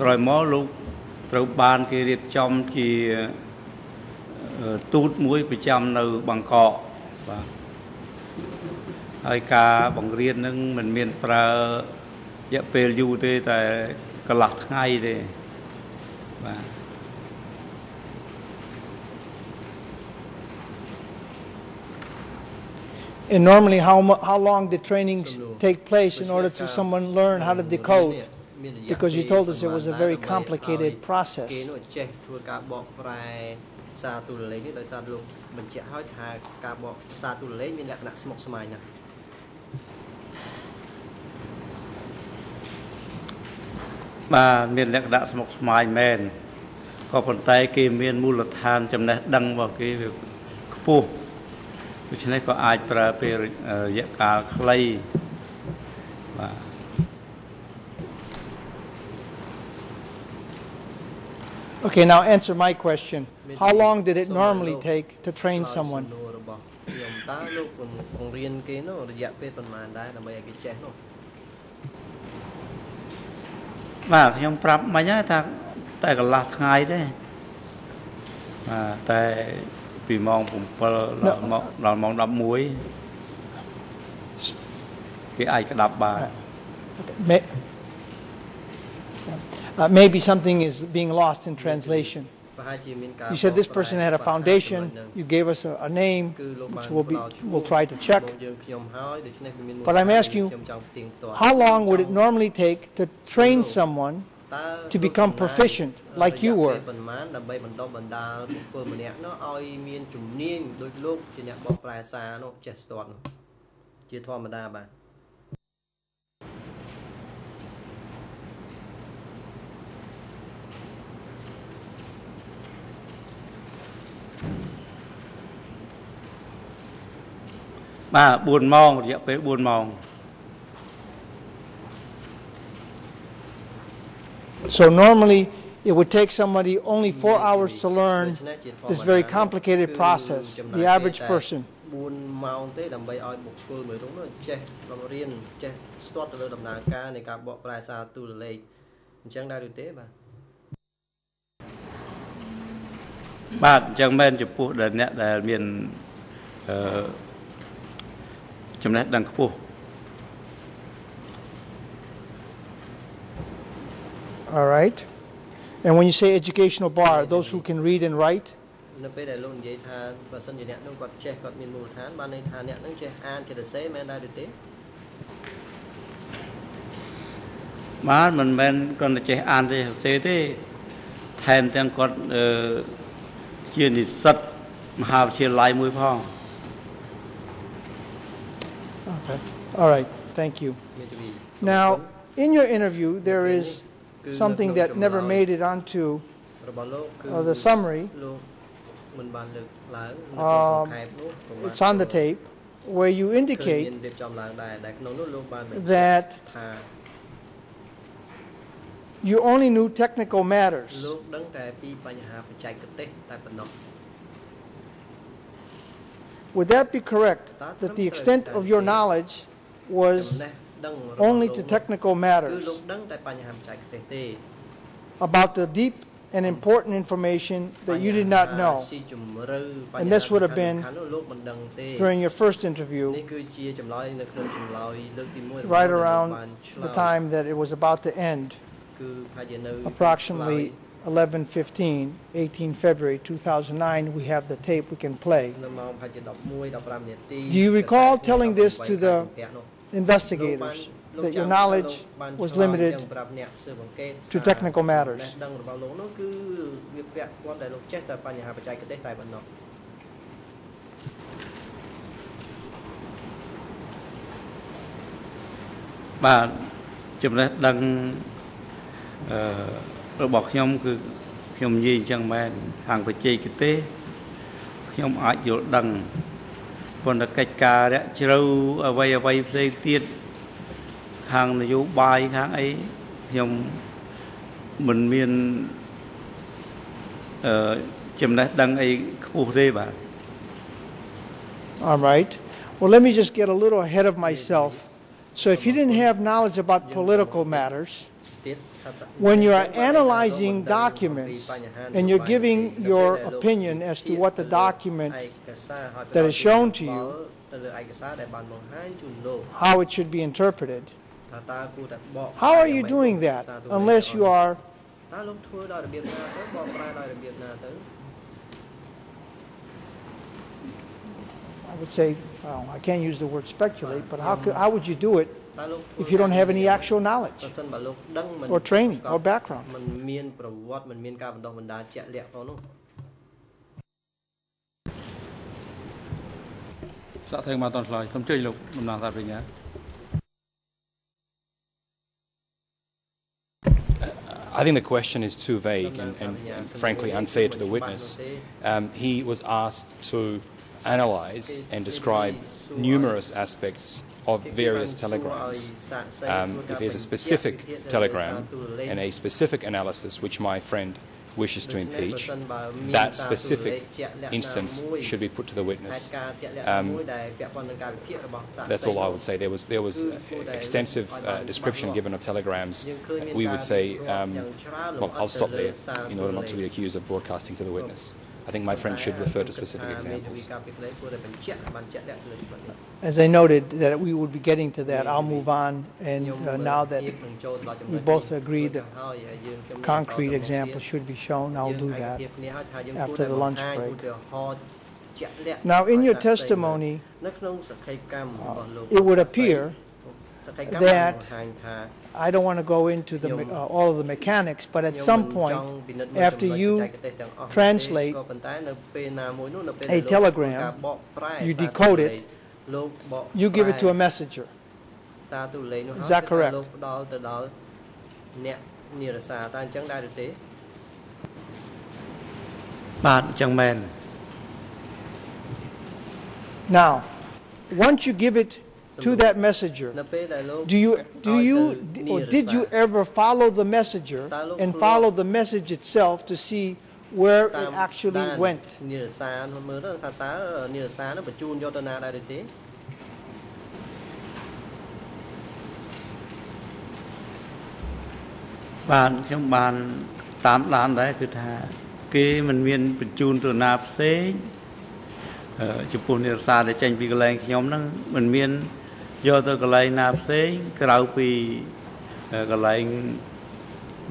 ក្រោយមកលោកត្រូវបានគេរៀបចំជាអឺទូតមួយប្រចាំនៅបាងកកបាទហើយការបង្រៀនហ្នឹងមិនមានប្រើរយៈពេលយូរទេតែកន្លះថ្ងៃទេបាទ And normally, how, mu- how long did trainings Some no. take place in order to Which, uh, someone learn how to នេះ decode? មានរយៈ Because you ពេល told us it ប្រមាណ was a ដែរ very ដើម្បី complicated ឲ្យ process. គេនោះចេះធ្វើការបកប្រែសារទូរលេខនេះដោយសារលោកបញ្ជាក់ឲ្យថាការបកសារទូរលេខមានលក្ខណៈស្មុគស្មាញណាស់ បាទមានលក្ខណៈស្មុគស្មាញមែនក៏ប៉ុន្តែគេមានមូលដ្ឋានចំណេះដឹងរបស់គេវាខ្ពស់ ដូច្នេះក៏អាចប្រើពេលរយៈកាលខ្លីបាទ Okay, now answer my question. How long did it normally take to train ឆ្លើយ someone? សំណួររបស់ខ្ញុំតើលោកបង្រៀនគេនោះរយៈពេលប៉ុន្មានដែរដើម្បីឲ្យគេចេះនោះបាទខ្ញុំប្រាប់មិញហើយថាតែកន្លះថ្ងៃទេបាទតែ ពីម៉ោង7ដល់ម៉ោងដល់ម៉ោង11គេអាចក្តាប់បាន May- Uh, maybe something is being lost in translation. ប្រហែលជាមានការ You said this បកប្រែ person had a ខ្វះខាតចំណុច foundation. ហ្នឹង You gave us a, a name, គឺលោកបាន which we'll, be, ផ្ដល់ឈ្មោះ we'll try to check. មកយើងខ្ញុំហើយដូច្នេះវាមានមូល But I'm ដ្ឋាន asking you, ខ្ញុំចង់ផ្ទៀងផ្ទាត់ How long would it normally take to train someone តើ to become លោកចំណាយ proficient like you រយៈ were? ពេលប៉ុន្មានដើម្បីបណ្ដុះបណ្ដាលបុគ្គលម្នាក់នោះឲ្យមានជំនាញដូចលោកជាអ្នកបកប្រែសារនោះចេះស្ទាត់នោះជាធម្មតាបាទបាទ4ម៉ោងរយៈពេល4ម៉ោង So normally, it would take somebody only four hours to learn ដូច្នេះជាធម្មតា this very នោះ complicated គឺ process, ចំណាយ the ពេល average តែ person. 4ម៉ោងទេដើម្បីឲ្យបុគ្គលមួយរូបនោះចេះបង្រៀនចេះស្ទាត់ទៅលើដំណើរការនៃការបកប្រែសារទូរលេខអញ្ចឹងដែរឬទេបាទ បាទអញ្ចឹងមែនចំពោះដល់អ្នកដែលមានអឺចំណេះដឹងខ្ពស់ All right? And when you say educational bar, those who can read and write? នៅពេលដែលលោកនិយាយថាបើសិនជាអ្នកនោះគាត់ចេះគាត់មានមូលដ្ឋានបានន័យថាអ្នកនឹងចេះអានចេះសរសេរមែនដែរឬទេ បាទមិនមែនគ្រាន់តែចេះអានចេះសរសេរទេថែមទាំងគាត់អឺជានិស្សិតមហាវិទ្យាល័យមួយផង Okay. All right. Thank you. មានជំនាញ Now, in your interview, there is something that never made it onto uh, the summary—it's um, on the tape where you indicate that you only knew technical matters. Would that be correct that the extent of your knowledge was only to technical matters. About the deep and important information that you did not know. And this would have been during your first interview, right around the time that it was about to end, approximately 11:15, 18 February 2009, we have the tape we can play. Do you recall telling this to the investigators? that your knowledge was limited to technical matters. បាទចំណេះដឹងអឺរបស់ខ្ញុំគឺខ្ញុំនិយាយអញ្ចឹងមែនខាងបច្ចេកទេសខ្ញុំអាចយល់ដឹង ប៉ុន្តែកិច្ចការរយៈជ្រៅអ្វីអ្វីផ្សេងទៀតខាងនយោបាយខាងអីខ្ញុំមិនមានអឺចំណេះដឹងអីខ្ពស់ទេបាទ All right. Well, let me just get a little ahead of myself. So if you didn't have knowledge about political matters, when you are analyzing documents and you're giving your opinion as to what the document that is shown to you, how it should be interpreted, how are you doing that unless you are I would say, well, I can't use the word speculate, but how, could, how would you do it if you don't have any actual knowledge or training or background? សាក់ថេងមកតនឆ្លើយសូមជើញលោកដំណងតាបញ្ញា I think the question is too vague and, and, and frankly unfair to the witness. Um, he was asked to analyse and describe numerous aspects of various telegrams. Um, if there's a specific telegram and a specific analysis which my friend wishes to impeach, that specific instance should be put to the witness. Um, that's all I would say. There was there was extensive uh, description given of telegrams. We would say, um, well, I'll stop there in order not to be accused of broadcasting to the witness. I think my friend should refer to specific examples. As I noted that we would be getting to that, I'll move on. And uh, now that we both agree that concrete examples should be shown, I'll do that after the lunch break. Now, in your testimony, uh, it would appear that I don't want to go into the, uh, all of the mechanics, but at some point, after you translate a telegram, you decode it, you give it to a messenger. Is that correct? Now, once you give it to that messenger. Do you, do you, or did you ever follow the messenger and follow the message itself to see where it actually went? បានខ្ញុំបានតាមដានដែរគឺថាគេមិនមានបញ្ជូនទៅណាផ្សេងចំពោះនិរសាដែលចេញពីកន្លែងខ្ញុំហ្នឹងមិនមាន យកទៅកន្លែងណាផ្សេងក្រៅពីកន្លែង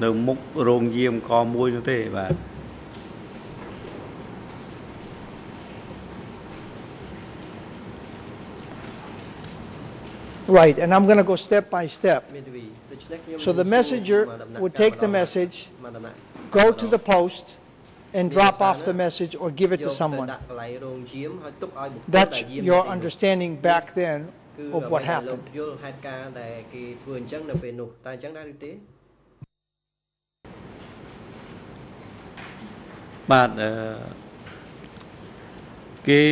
នៅមុខរោងយាមកមួយនោះទេបាទ Right, and I'm going to go step by step. So the messenger would take the message, go to the post, and drop off the message or give it to someone. That's your understanding back then គឺអ្វីដែលលោកយល់ហេតុការដែលគេធ្វើអញ្ចឹងនៅពេលនោះតែអញ្ចឹងដែរឬទេបាទអឺគេ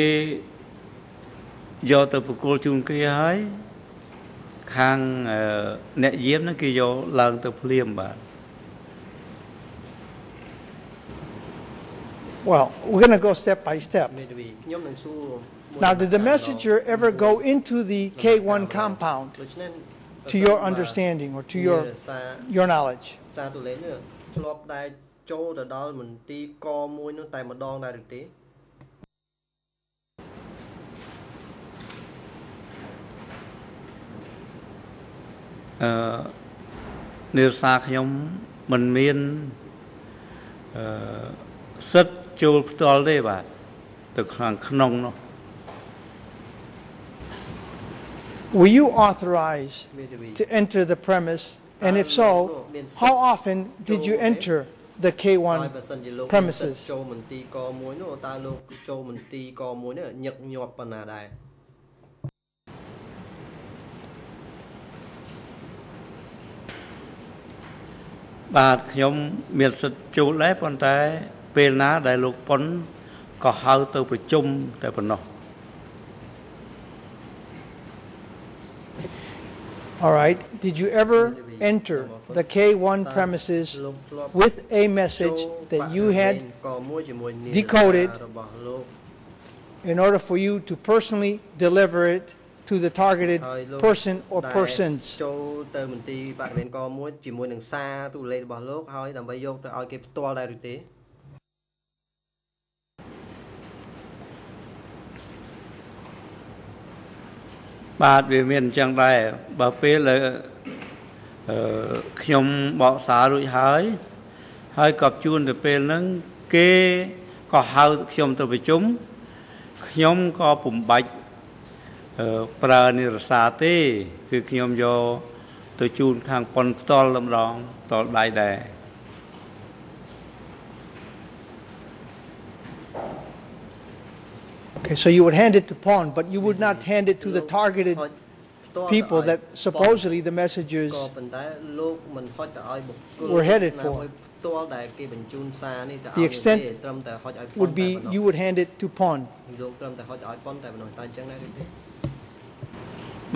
យកទៅប្រគល់ជូនគេហើយខាងអ្នកយាមហ្នឹងគេយកឡើងទៅភ្លាមបាទ Well, we're going to go step by step. ខ្ញុំនឹងសួរ Now, did the ដំណាក់កាល messenger ever go into the K1 compound ដូច្នេះ to your understanding or to your, មានសារ your knowledge? សារទូលេខនេះធ្លាប់ដែរចូលទៅដល់មន្ទីរកមួយនោះតែម្ដងដែរឬទេ អឺនិរសាខ្ញុំមិនមានអឺសិទ្ធចូលផ្ទាល់ទេបាទទៅខាងក្នុងនោះ Were you authorized មេធាវី to enter the premise? And if so, how often did you enter the ហើយ K1 បើសិនជាលោក premises ចូលមន្ទីរកមួយនោះតើលោកចូលមន្ទីរកមួយនេះញឹកញាប់ប៉ុណ្ណាដែរ បាទខ្ញុំមានសិទ្ធចូលដែរប៉ុន្តែ ពេលណាដែលលោកប៉ុនក៏ហៅទៅប្រជុំតែប៉ុណ្ណោះ All right. Did you ever enter the K1 premises លោកធ្លាប់ with a message ចូល that ប you រិវេ had ណកមួយជាមួយនាង decoded របស់លោក in order for you to personally deliver it to the targeted ហើយលោក person or ដែល persons? ចូលទៅមន្ទីរបរិវេណកមួយជាមួយនឹងសារទូលេខរបស់លោកហើយដើម្បីយកទៅឲ្យគេផ្ទាល់ដែរឬទេ បាទវាមានអញ្ចឹងដែរបើពេលអឺខ្ញុំបកសាររួចហើយ ហើយក៏ជួនទៅពេលហ្នឹងគេក៏ហៅខ្ញុំទៅប្រជុំខ្ញុំក៏ពំបាច់អឺប្រើនិរសាទេ គឺខ្ញុំយកទៅជូនខាងប៉ុនផ្ទាល់តែម្ដងផ្ទាល់ដៃដែរ Okay, so you would hand it to Pon, but you would not hand it to the targeted people that supposedly the messages were headed for. The extent would be you would hand it to Pon. លោកត្រឹមតែហុចឲ្យប៉ុនតែប៉ុណ្ណោះតែអញ្ចឹងដែរឬទេ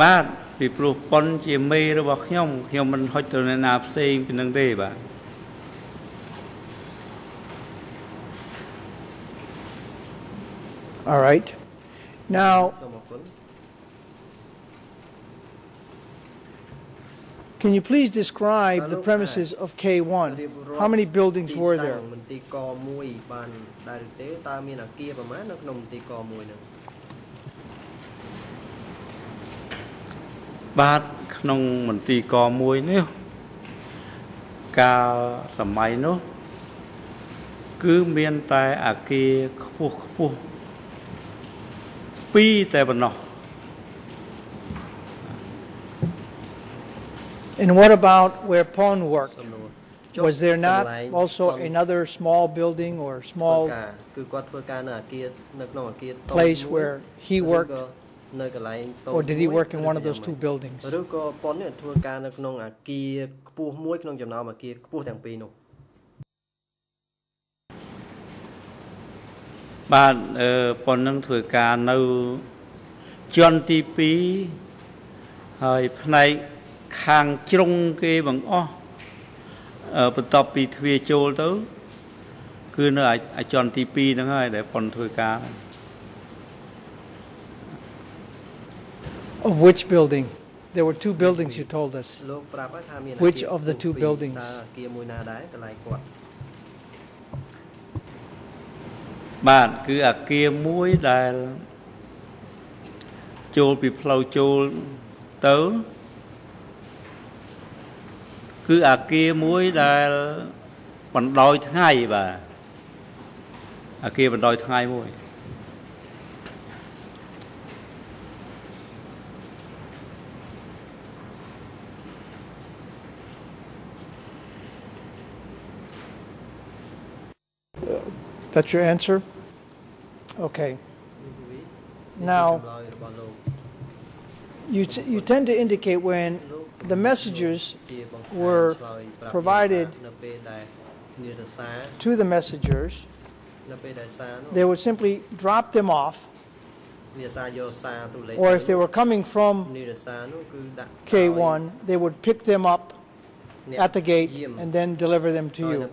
បាទពីព្រោះប៉ុនជាមេរបស់ខ្ញុំខ្ញុំមិនហុចទៅអ្នកណាផ្សេងពីនឹងទេបាទ All right. Now, សូមអរគុណ can you please describe the Hello, premises of K1? រៀបរាប់ How many buildings ទី were តាំង there? មន្ទីរកមួយបានដែរឬទេតើមានអគារប្រមាណនៅក្នុងមន្ទីរកមួយហ្នឹងបាទក្នុងមន្ទីរកមួយនេះកាលសម័យនោះគឺមានតែអាគារខ្ពស់ខ្ពស់ ពីរតែប៉ុណ្ណោះ And what about where pawn worked? សំណួរ Was there កន្ not លែង also ប៉ុន another small building or ធ្វើ small ការគឺគាត់ធ្វើការនៅអគារនៅក្នុងអគារតូច place មួយ where he ឬ worked ក៏នៅកន្លែងតូច or did he មួយ work in ឬ one of ក៏ those យ៉ាង two ម៉េច buildings? ស់ទាំងពីរនោះបាទអឺប៉ុននឹងធ្វើការនៅជាន់ទី2ហើយផ្នែកខាងជ្រុងគេបង្អស់អឺបន្ទាប់ពីទ្វារចូលទៅ គឺនៅអាជាន់ទី2ហ្នឹងហើយដែលប៉ុនធ្វើការ Of which building? There were two buildings you told us. លោកប្រាប់ហើយថាមាន Which អគារ of the ខ្ពស់ two ពីរ buildings? តើអគារមួយណាដែរកន្លែងគាត់ បាទគឺអាគារមួយដែលចូលពីផ្លូវចូលទៅ គឺអាគារមួយដែលបណ្ដោយថ្ងៃបាទអាគារបណ្ដោយថ្ងៃមួយ That's your answer? Okay. Now, you, you tend to indicate when the messages were provided to the messengers, they would simply drop them off. Or if they were coming from K1, they would pick them up at the gate and then deliver them to you.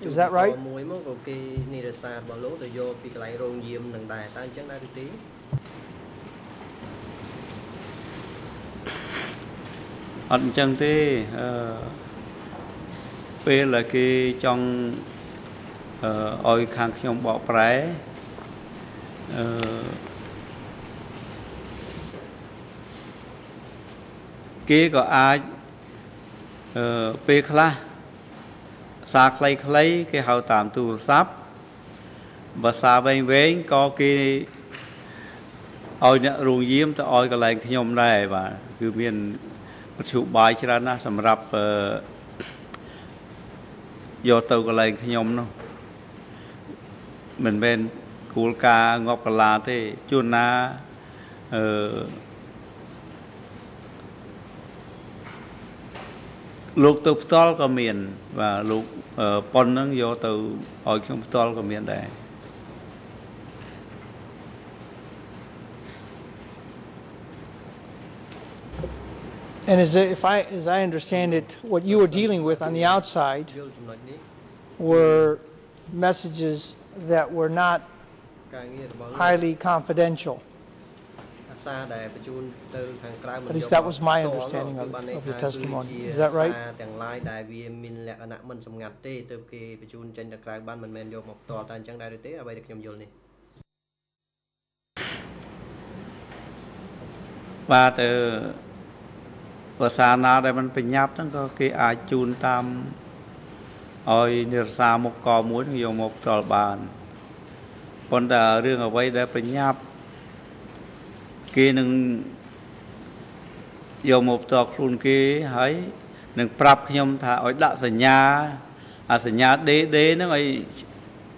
Is that right? មួយមកក៏គេនិរសារបស់លោកទៅយកពីកន្លែងរោងយាមនឹងដែរតើអញ្ចឹងដែរឬទេ អត់អញ្ចឹងទេអឺពេលដែលគេចង់អឺឲ្យខាងខ្ញុំបកប្រែអឺគេក៏អាច អឺពេលខ្លះសារខ្លីៗគេហៅតាមទូរស័ព្ទបើសារវែងវែងក៏គេឲ្យអ្នករោងយាមទៅឲ្យកន្លែងខ្ញុំដែរបាទគឺមានមធ្យោបាយច្រើនណាស់សម្រាប់យកទៅកន្លែងខ្ញុំនោះមិនមែនគោលការណ៍ងាប់កលាទេជួនណាអឺ លោកទៅផ្ទាល់ក៏មានបាទលោកប៉ុនហ្នឹងយកទៅឲ្យខ្ញុំផ្ទាល់ក៏មានដែរ And as if I, as I understand it, what you were dealing with on the outside were messages that were not highly confidential. At least that was my understanding of, of the testimony. Is that right? ទាំងឡាយដែលវាមានលក្ខណៈមិនសម្ងាត់ទេទើបគេបញ្ជូនចេញទៅក្រៅបានមិនមែនយកមកផ្ទាល់តែអញ្ចឹងដែរឬទេអ្វីដែលខ្ញុំយល់នេះបាទអឺភាសាណាដែលมันប្រញាប់ហ្នឹងក៏គេអាចជូនតាមឲ្យនិរសាមុខកមួយនឹងយកមកផ្ទាល់បានប៉ុន្តែរឿងអ្វីដែលប្រញាប់ គេនឹងយកមកផ្ទាល់ខ្លួនគេហើយនឹងប្រាប់ខ្ញុំថាឲ្យដាក់សញ្ញាអាសញ្ញា DD ហ្នឹងឲ្យ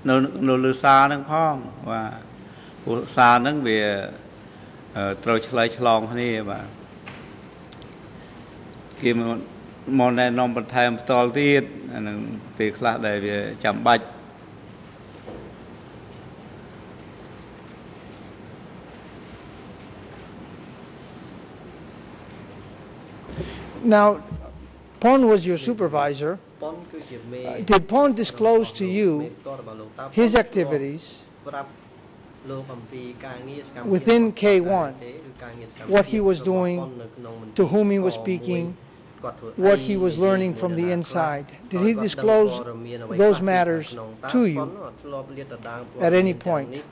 នៅនៅលើសារហ្នឹងផងបាទព្រោះសារហ្នឹងវាត្រូវឆ្លើយឆ្លងគ្នាបាទគេមកណែនាំបន្ថែមផ្ទាល់ទៀតអានឹងពេលខ្លះដែលវាចាំបាច់ Now, Pon was your supervisor. Uh, did Pon disclose to you his activities within K1, what he was doing, to whom he was speaking, what he was learning from the inside? Did he disclose those matters to you? At any point?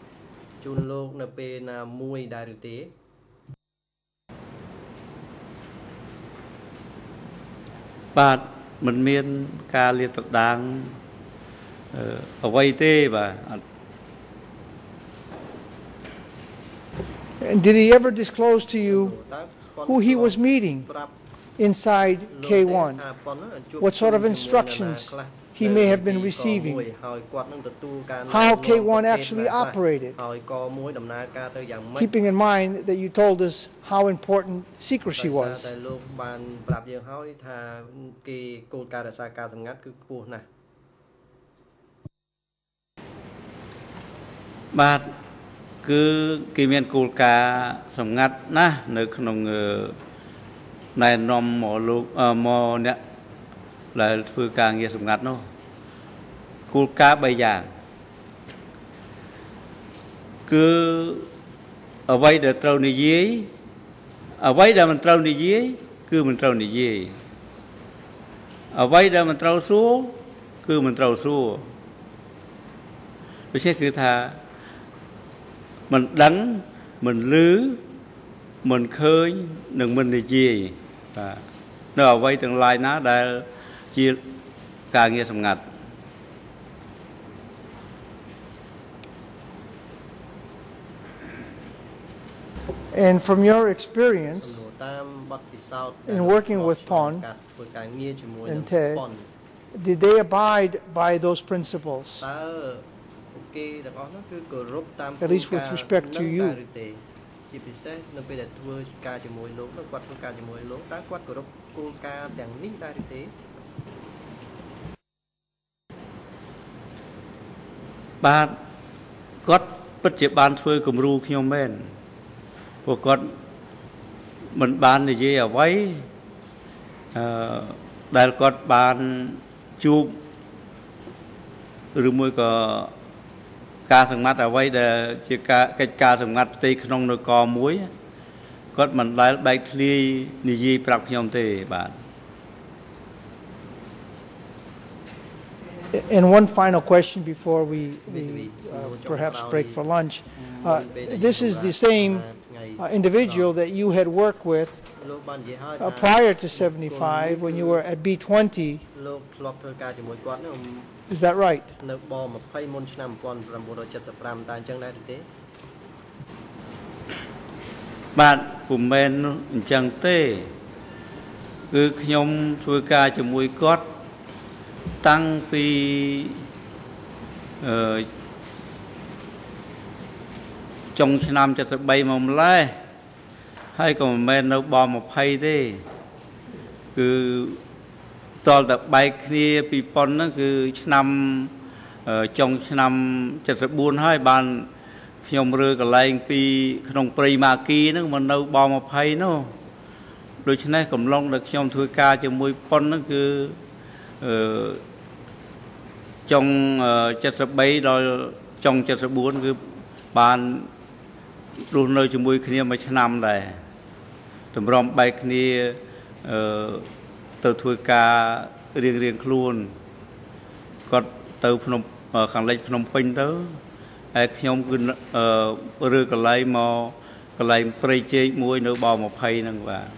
បាទមិនមានការលាតត្រដាងអ្វីទេបាទអត់ And did he ever disclose to you who he was meeting inside K1? What sort of instructions he may have been receiving, how K1 actually operated, keeping in mind that you told us how important secrecy was. បាទគឺគេមានគោលការណ៍សម្ងាត់ណាស់នៅក្នុងណែនាំមកលោកមកអ្នកដែលធ្វើការងារសម្ងាត់នោះ គោលការណ៍3យ៉ាងគឺអ្វីដែលត្រូវនិយាយអ្វីដែលមិនត្រូវនិយាយគឺមិនត្រូវនិយាយអ្វីដែលមិនត្រូវសួរគឺមិនត្រូវសួរដូច្នេះគឺថាមិនដឹងមិនឮមិនឃើញនិងមិននិយាយបាទនៅអ្វីទាំងឡាយណាដែលជាការងារសម្ងាត់ And from your experience in working with Pon and Ted, did they abide by those principles? At least with respect to you. ជាពិសេសនៅពេលដែលធ្វើការជាមួយលោកនោះគាត់ធ្វើការជាមួយលោកតើគាត់គោរពគោលការណ៍ទាំងនេះដែរឬទេបាទគាត់ពិតជាបានធ្វើគំរូខ្ញុំមែន ពួកគាត់មិនបាននិយាយអ្វីអឺដែលគាត់បានជួបឬមួយក៏ការសម្ងាត់អ្វីដែលជាការកិច្ចការសម្ងាត់ផ្ទៃក្នុងនគរមួយគាត់មិនដែលបែកធ្លាយនិយាយប្រាប់ខ្ញុំទេបាទ And one final question before we, we uh, perhaps break for lunch. Uh, this is the same uh, individual that you had worked with uh, prior to 75 when you were at B20. Is that right? នៅប20មុនឆ្នាំ1975តើអញ្ចឹងដែរទេបាទពុំមែនអញ្ចឹងទេគឺខ្ញុំធ្វើការជាមួយគាត់តាំងពីអឺ ចុងឆ្នាំ73មកម្លេះហើយក៏មិនមែននៅប20ទេគឺតលតែបែកគ្នាពីប៉ុនហ្នឹងគឺឆ្នាំចុងឆ្នាំ74ហើយបានខ្ញុំរើកន្លែងពីក្នុងព្រៃម៉ាគីហ្នឹងមកនៅប20នោះដូច្នេះកំឡុងដែលខ្ញុំធ្វើការជាមួយប៉ុនហ្នឹងគឺអឺចុង73ដល់ចុង74គឺបាន រស់នៅជាមួយគ្នាមួយឆ្នាំដែរតម្រាំបែកគ្នាអឺទៅធ្វើការរៀងរៀងខ្លួនគាត់ទៅភ្នំខាងលិចភ្នំពេញទៅហើយខ្ញុំគឺរើកន្លែងមកកន្លែងព្រៃជែកមួយនៅប20ហ្នឹងបាទ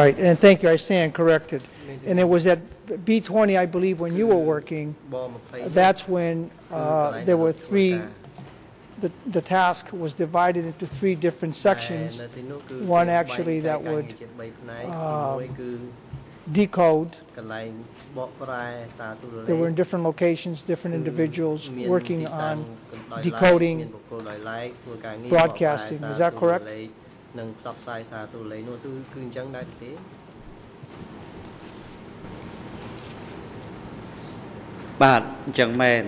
Right, and thank you, I stand corrected. And it was at B20, I believe, when you were working, that's when uh, there were three, the, the task was divided into three different sections. One actually that would uh, decode. They were in different locations, different individuals working on decoding, broadcasting. Is that correct? បាទអញ្ចឹងមែន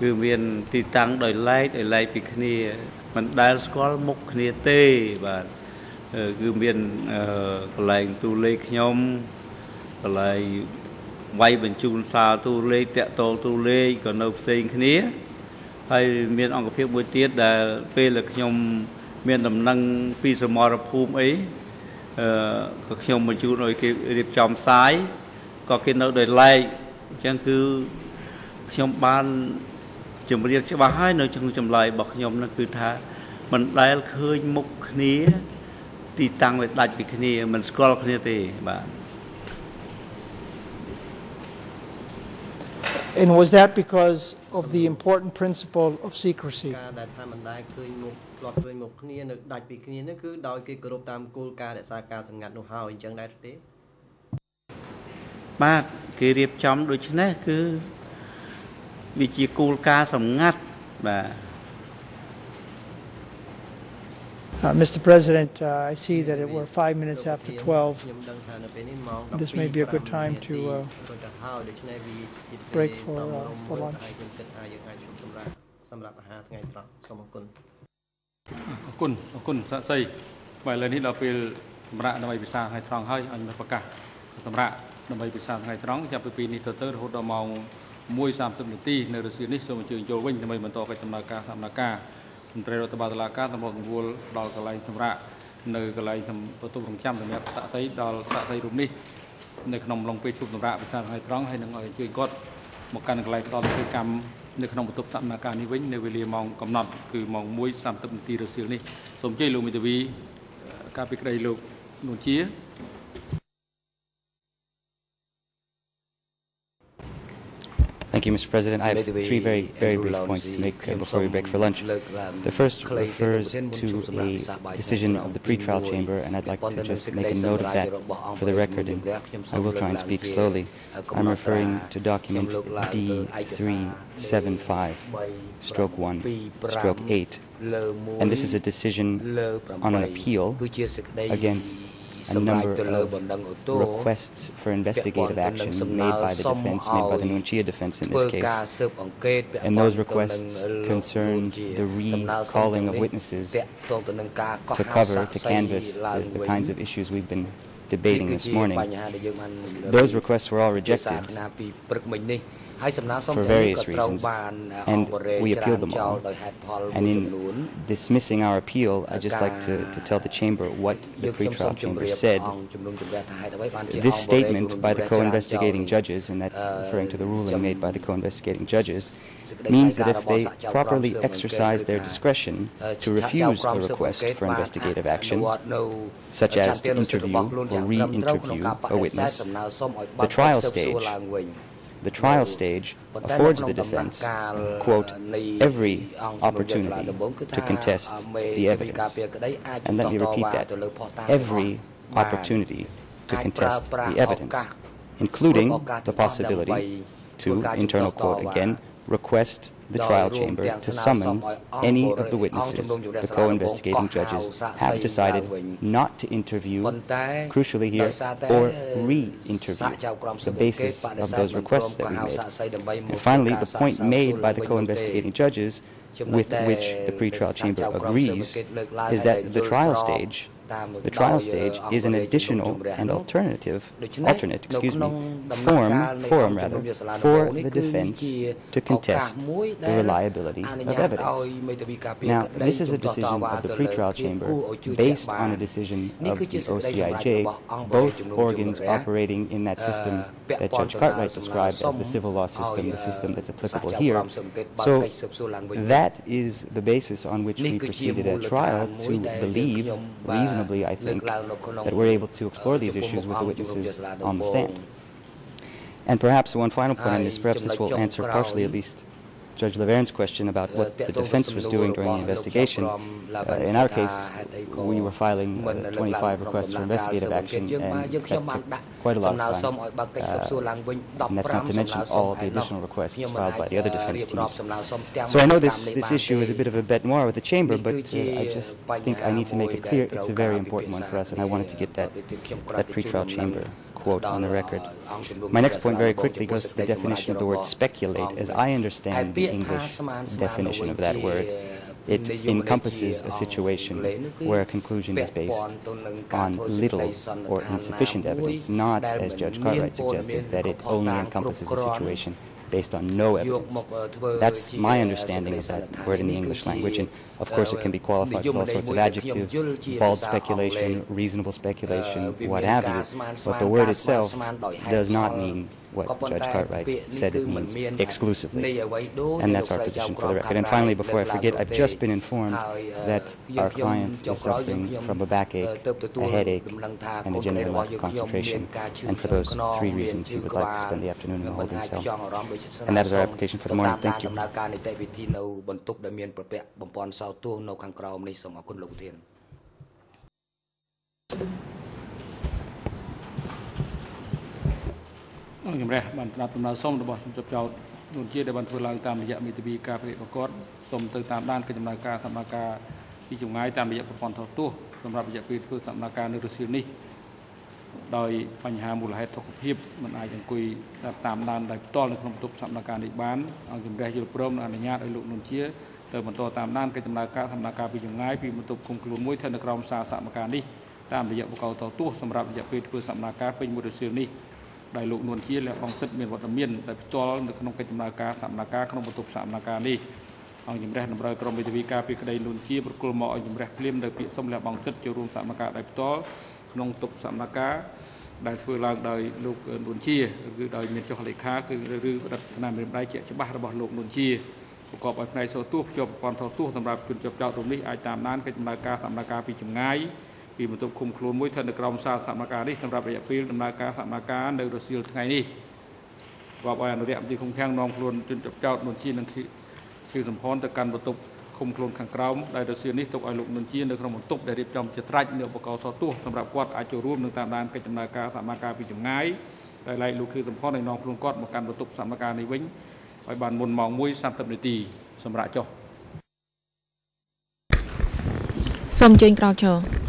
គឺមានទីតាំងដោយឡែកដោយឡែកពីគ្នាមិនដែលស្គាល់មុខគ្នាទេបាទគឺមានកន្លែងទូលេខខ្ញុំកន្លែងវាយបញ្ជូនសារទូលេខតាក់ទងទូលេខក៏នៅផ្សេងគ្នាហើយមានអង្គភាពមួយទៀតដែលពេលដែលខ្ញុំមានដំណឹងពីសមរភូមិអីអឺក៏ខ្ញុំបញ្ជូនឲ្យគេរៀបចំផ្សាយក៏គេនៅដោយឡែក អញ្ចឹងគឺខ្ញុំបានជម្រាបច្បាស់ហើយនៅក្នុងចម្លើយរបស់ខ្ញុំនោះគឺថាមិនដែលឃើញមុខគ្នា ទីតាំងវាដាច់ពីគ្នាមិនស្គាល់គ្នាទេបាទ And was that because of the important principle of secrecy? ការដែលថាមិនដែលឃើញមុខធ្លាប់ឃើញមុខគ្នានៅដាច់ពីគ្នានេះគឺដោយគេគោរពតាមគោលការណ៍រក្សាការសម្ងាត់នោះហើយអញ្ចឹងដែរទេ បាទគេរៀបចំដូច្នេះគឺវាជាគោលការណ៍សម្ងាត់បាទ Uh, Mr. President, uh, I see that it were five minutes after 12. This may be a good time to uh, break for, for lunch. សម្រាប់អាហារថ្ងៃត្រង់សូមអរគុណអរគុណអរគុណសាក់សីបាទឥឡូវនេះដល់ពេលសម្រាប់ដើម្បីពិសាថ្ងៃត្រង់ហើយអញប្រកាសសម្រាប់ ដើម្បីពិសាថ្ងៃត្រង់ចាប់ពីពេលនេះទៅទៅរហូតដល់ម៉ោង1:30នាទីនៅរសៀលនេះសូមអញ្ជើញចូលវិញដើម្បីបន្តកិច្ចដំណើរការសកម្មភាពមន្ត្រីរដ្ឋបាលតុលាការតម្រូវរង្វល់ដល់កន្លែងសម្រាប់នៅកន្លែងបន្ទប់រងចាំសម្រាប់សាក់សីដល់សាក់សីរូបនេះនៅក្នុងឡុងពេលជួបសម្រាប់ពិសាថ្ងៃត្រង់ហើយនឹងឲ្យអញ្ជើញគាត់មកកាន់កន្លែងផ្ដល់ធ្វើកម្មនៅក្នុងបន្ទប់សកម្មភាពនេះវិញនៅវេលាម៉ោងកំណត់គឺម៉ោង1:30នាទីរសៀលនេះសូមអញ្ជើញលោកមេធាវីការពីក្តីលោកនួនជា Thank you, Mr. President. I have three very, very brief points to make before we break for lunch. The first refers to a decision of the pretrial chamber, and I'd like to just make a note of that for the record, and I will try and speak slowly. I'm referring to document D375, stroke 1, stroke 8, and this is a decision on an appeal against a number of requests for investigative action made by the defense, made by the Nuon Chea defense in this case. And those requests concerned the recalling of witnesses to cover, to canvass the, the kinds of issues we've been debating this morning. Those requests were all rejected for various reasons, and we appealed them all. And in dismissing our appeal, I'd just like to, to tell the Chamber what the pretrial chamber said. This statement by the co-investigating judges, and that referring to the ruling made by the co-investigating judges, means that if they properly exercise their discretion to refuse a request for investigative action, such as to interview or re-interview a witness, the trial stage the trial stage affords the defense, quote, every opportunity to contest the evidence. And let me repeat that every opportunity to contest the evidence, including the possibility to, internal quote again, request the trial chamber to summon any of the witnesses the co-investigating judges have decided not to interview, crucially here, or re-interview, the basis of those requests that we made. And finally, the point made by the co-investigating judges with which the pretrial chamber agrees is that the trial stage the trial stage is an additional and alternative, alternate, excuse me, form, forum rather, for the defense to contest the reliability of evidence. Now, this is a decision of the pretrial chamber based on a decision of the OCIJ, both organs operating in that system that Judge Cartwright described as the civil law system, the system that's applicable here. So that is the basis on which we proceeded at trial to believe reasonably reasonably, I think, that we're able to explore these issues with the witnesses on the stand. And perhaps one final point on this, perhaps this will answer partially at least Judge Lavergne's question about what the defense was doing during the investigation. Uh, in our case, we were filing uh, 25 requests for investigative action, and that took quite a lot of time. Uh, and that's not to mention all the additional requests filed by the other defense teams. So I know this, this issue is a bit of a bet more with the chamber, but uh, I just think I need to make it clear it's a very important one for us, and I wanted to get that, that pretrial chamber quote on the record. My next point very quickly goes to the definition of the word speculate. As I understand the English definition of that word, it encompasses a situation where a conclusion is based on little or insufficient evidence, not, as Judge Cartwright suggested, that it only encompasses a situation based on no evidence. That's my understanding of that word in the English language. And of course, it can be qualified with all sorts of adjectives, bald speculation, reasonable speculation, what have you. But the word itself does not mean what Judge Cartwright said it means exclusively. And that's our position for the record. And finally, before I forget, I've just been informed that our client is suffering from a backache, a headache, and a general lack of concentration. And for those three reasons, he would like to spend the afternoon in a holding cell. And that is our application for the morning. Thank you. ជំរះបានប្រាប់ដំណើរសុំរបស់ជំរាបចោតនួនជាដែលបានធ្វើឡើងតាមរយៈមេធាវីការប្រតិបត្តិសុំទៅតាមដានកិច្ចដំណើរការសកម្មការពីចម្ងាយតាមរយៈប្រព័ន្ធថតទស្សន៍សម្រាប់រយៈពេលធ្វើសកម្មការនៅរុស្ស៊ីនេះដោយបញ្ហាមូលហេតុសុខភាពមិនអាចអង្គុយតាមដានដោយផ្ទាល់នៅក្នុងបន្ទប់សកម្មការនេះបានអង្គជំរះយល់ព្រមនិងអនុញ្ញាតឲ្យលោកនួនជាទៅបន្តតាមដានកិច្ចដំណើរការសកម្មការពីចម្ងាយពីបន្ទប់គុំខ្លួនមួយស្ថិតនៅក្រោមសារសកម្មការនេះតាមរយៈបកតទស្សន៍សម្រាប់រយៈពេលធ្វើសកម្មការពេញមួយរុស្ស៊ីនេះ ដែលលោកនួនជាលះបង់សិទ្ធិមានវត្តមានដោយផ្ទាល់នៅក្នុងកិច្ចដំណើរការសកម្មភាពក្នុងបន្ទប់សកម្មភាពនេះអង្គជំរះតម្រូវក្រមវិទ្យាការពីក្តីនួនជាប្រគល់មកឲ្យជំរះភ្លាមនៅពាក្យសុំលះបង់សិទ្ធិចូលរួមសកម្មភាពដោយផ្ទាល់ក្នុងតុសកម្មភាពដែលធ្វើឡើងដោយលោកនួនជាគឺដោយមានចុះលេខាគឺឬរដ្ឋាភិបាលមានដៃជាច្បាស់របស់លោកនួនជាប្រកបឲ្យផ្នែកសូទោសភ្ជាប់ប្រព័ន្ធថតទស្សន៍សម្រាប់ជនជាប់ចោតរូបនេះអាចតាមដានកិច្ចដំណើរការសកម្មភាពពីចម្ងាយ ពីបន្ទប់ឃុំខ្លួនមួយស្ថិតនៅក្រោមសាលសមការនេះសម្រាប់រយៈពេលដំណើរការសមការនៅរសៀលថ្ងៃនេះបបឲ្យអនុរិយមន្ត្រីឃុំឃាំងនាំខ្លួនជនជាប់ចោតនួនជានឹងគឺសំផនទៅកាន់បន្ទប់ឃុំខ្លួនខាងក្រោមដែលរសៀលនេះទុកឲ្យលោកនួនជានៅក្នុងបន្ទប់ដែលរៀបចំជាត្រាច់នៅឧបករណ៍សទោះសម្រាប់គាត់អាចចូលរួមនឹងតាមដានកិច្ចដំណើរការសមការពីចម្ងាយដែលឡែកលោកគឺសំផននឹងនាំខ្លួនគាត់មកកាន់បន្ទប់សមការនេះវិញឲ្យបានមុនម៉ោង1:30នាទីសម្រាប់ចុះសូមអញ្ជើញក្រោកឈរ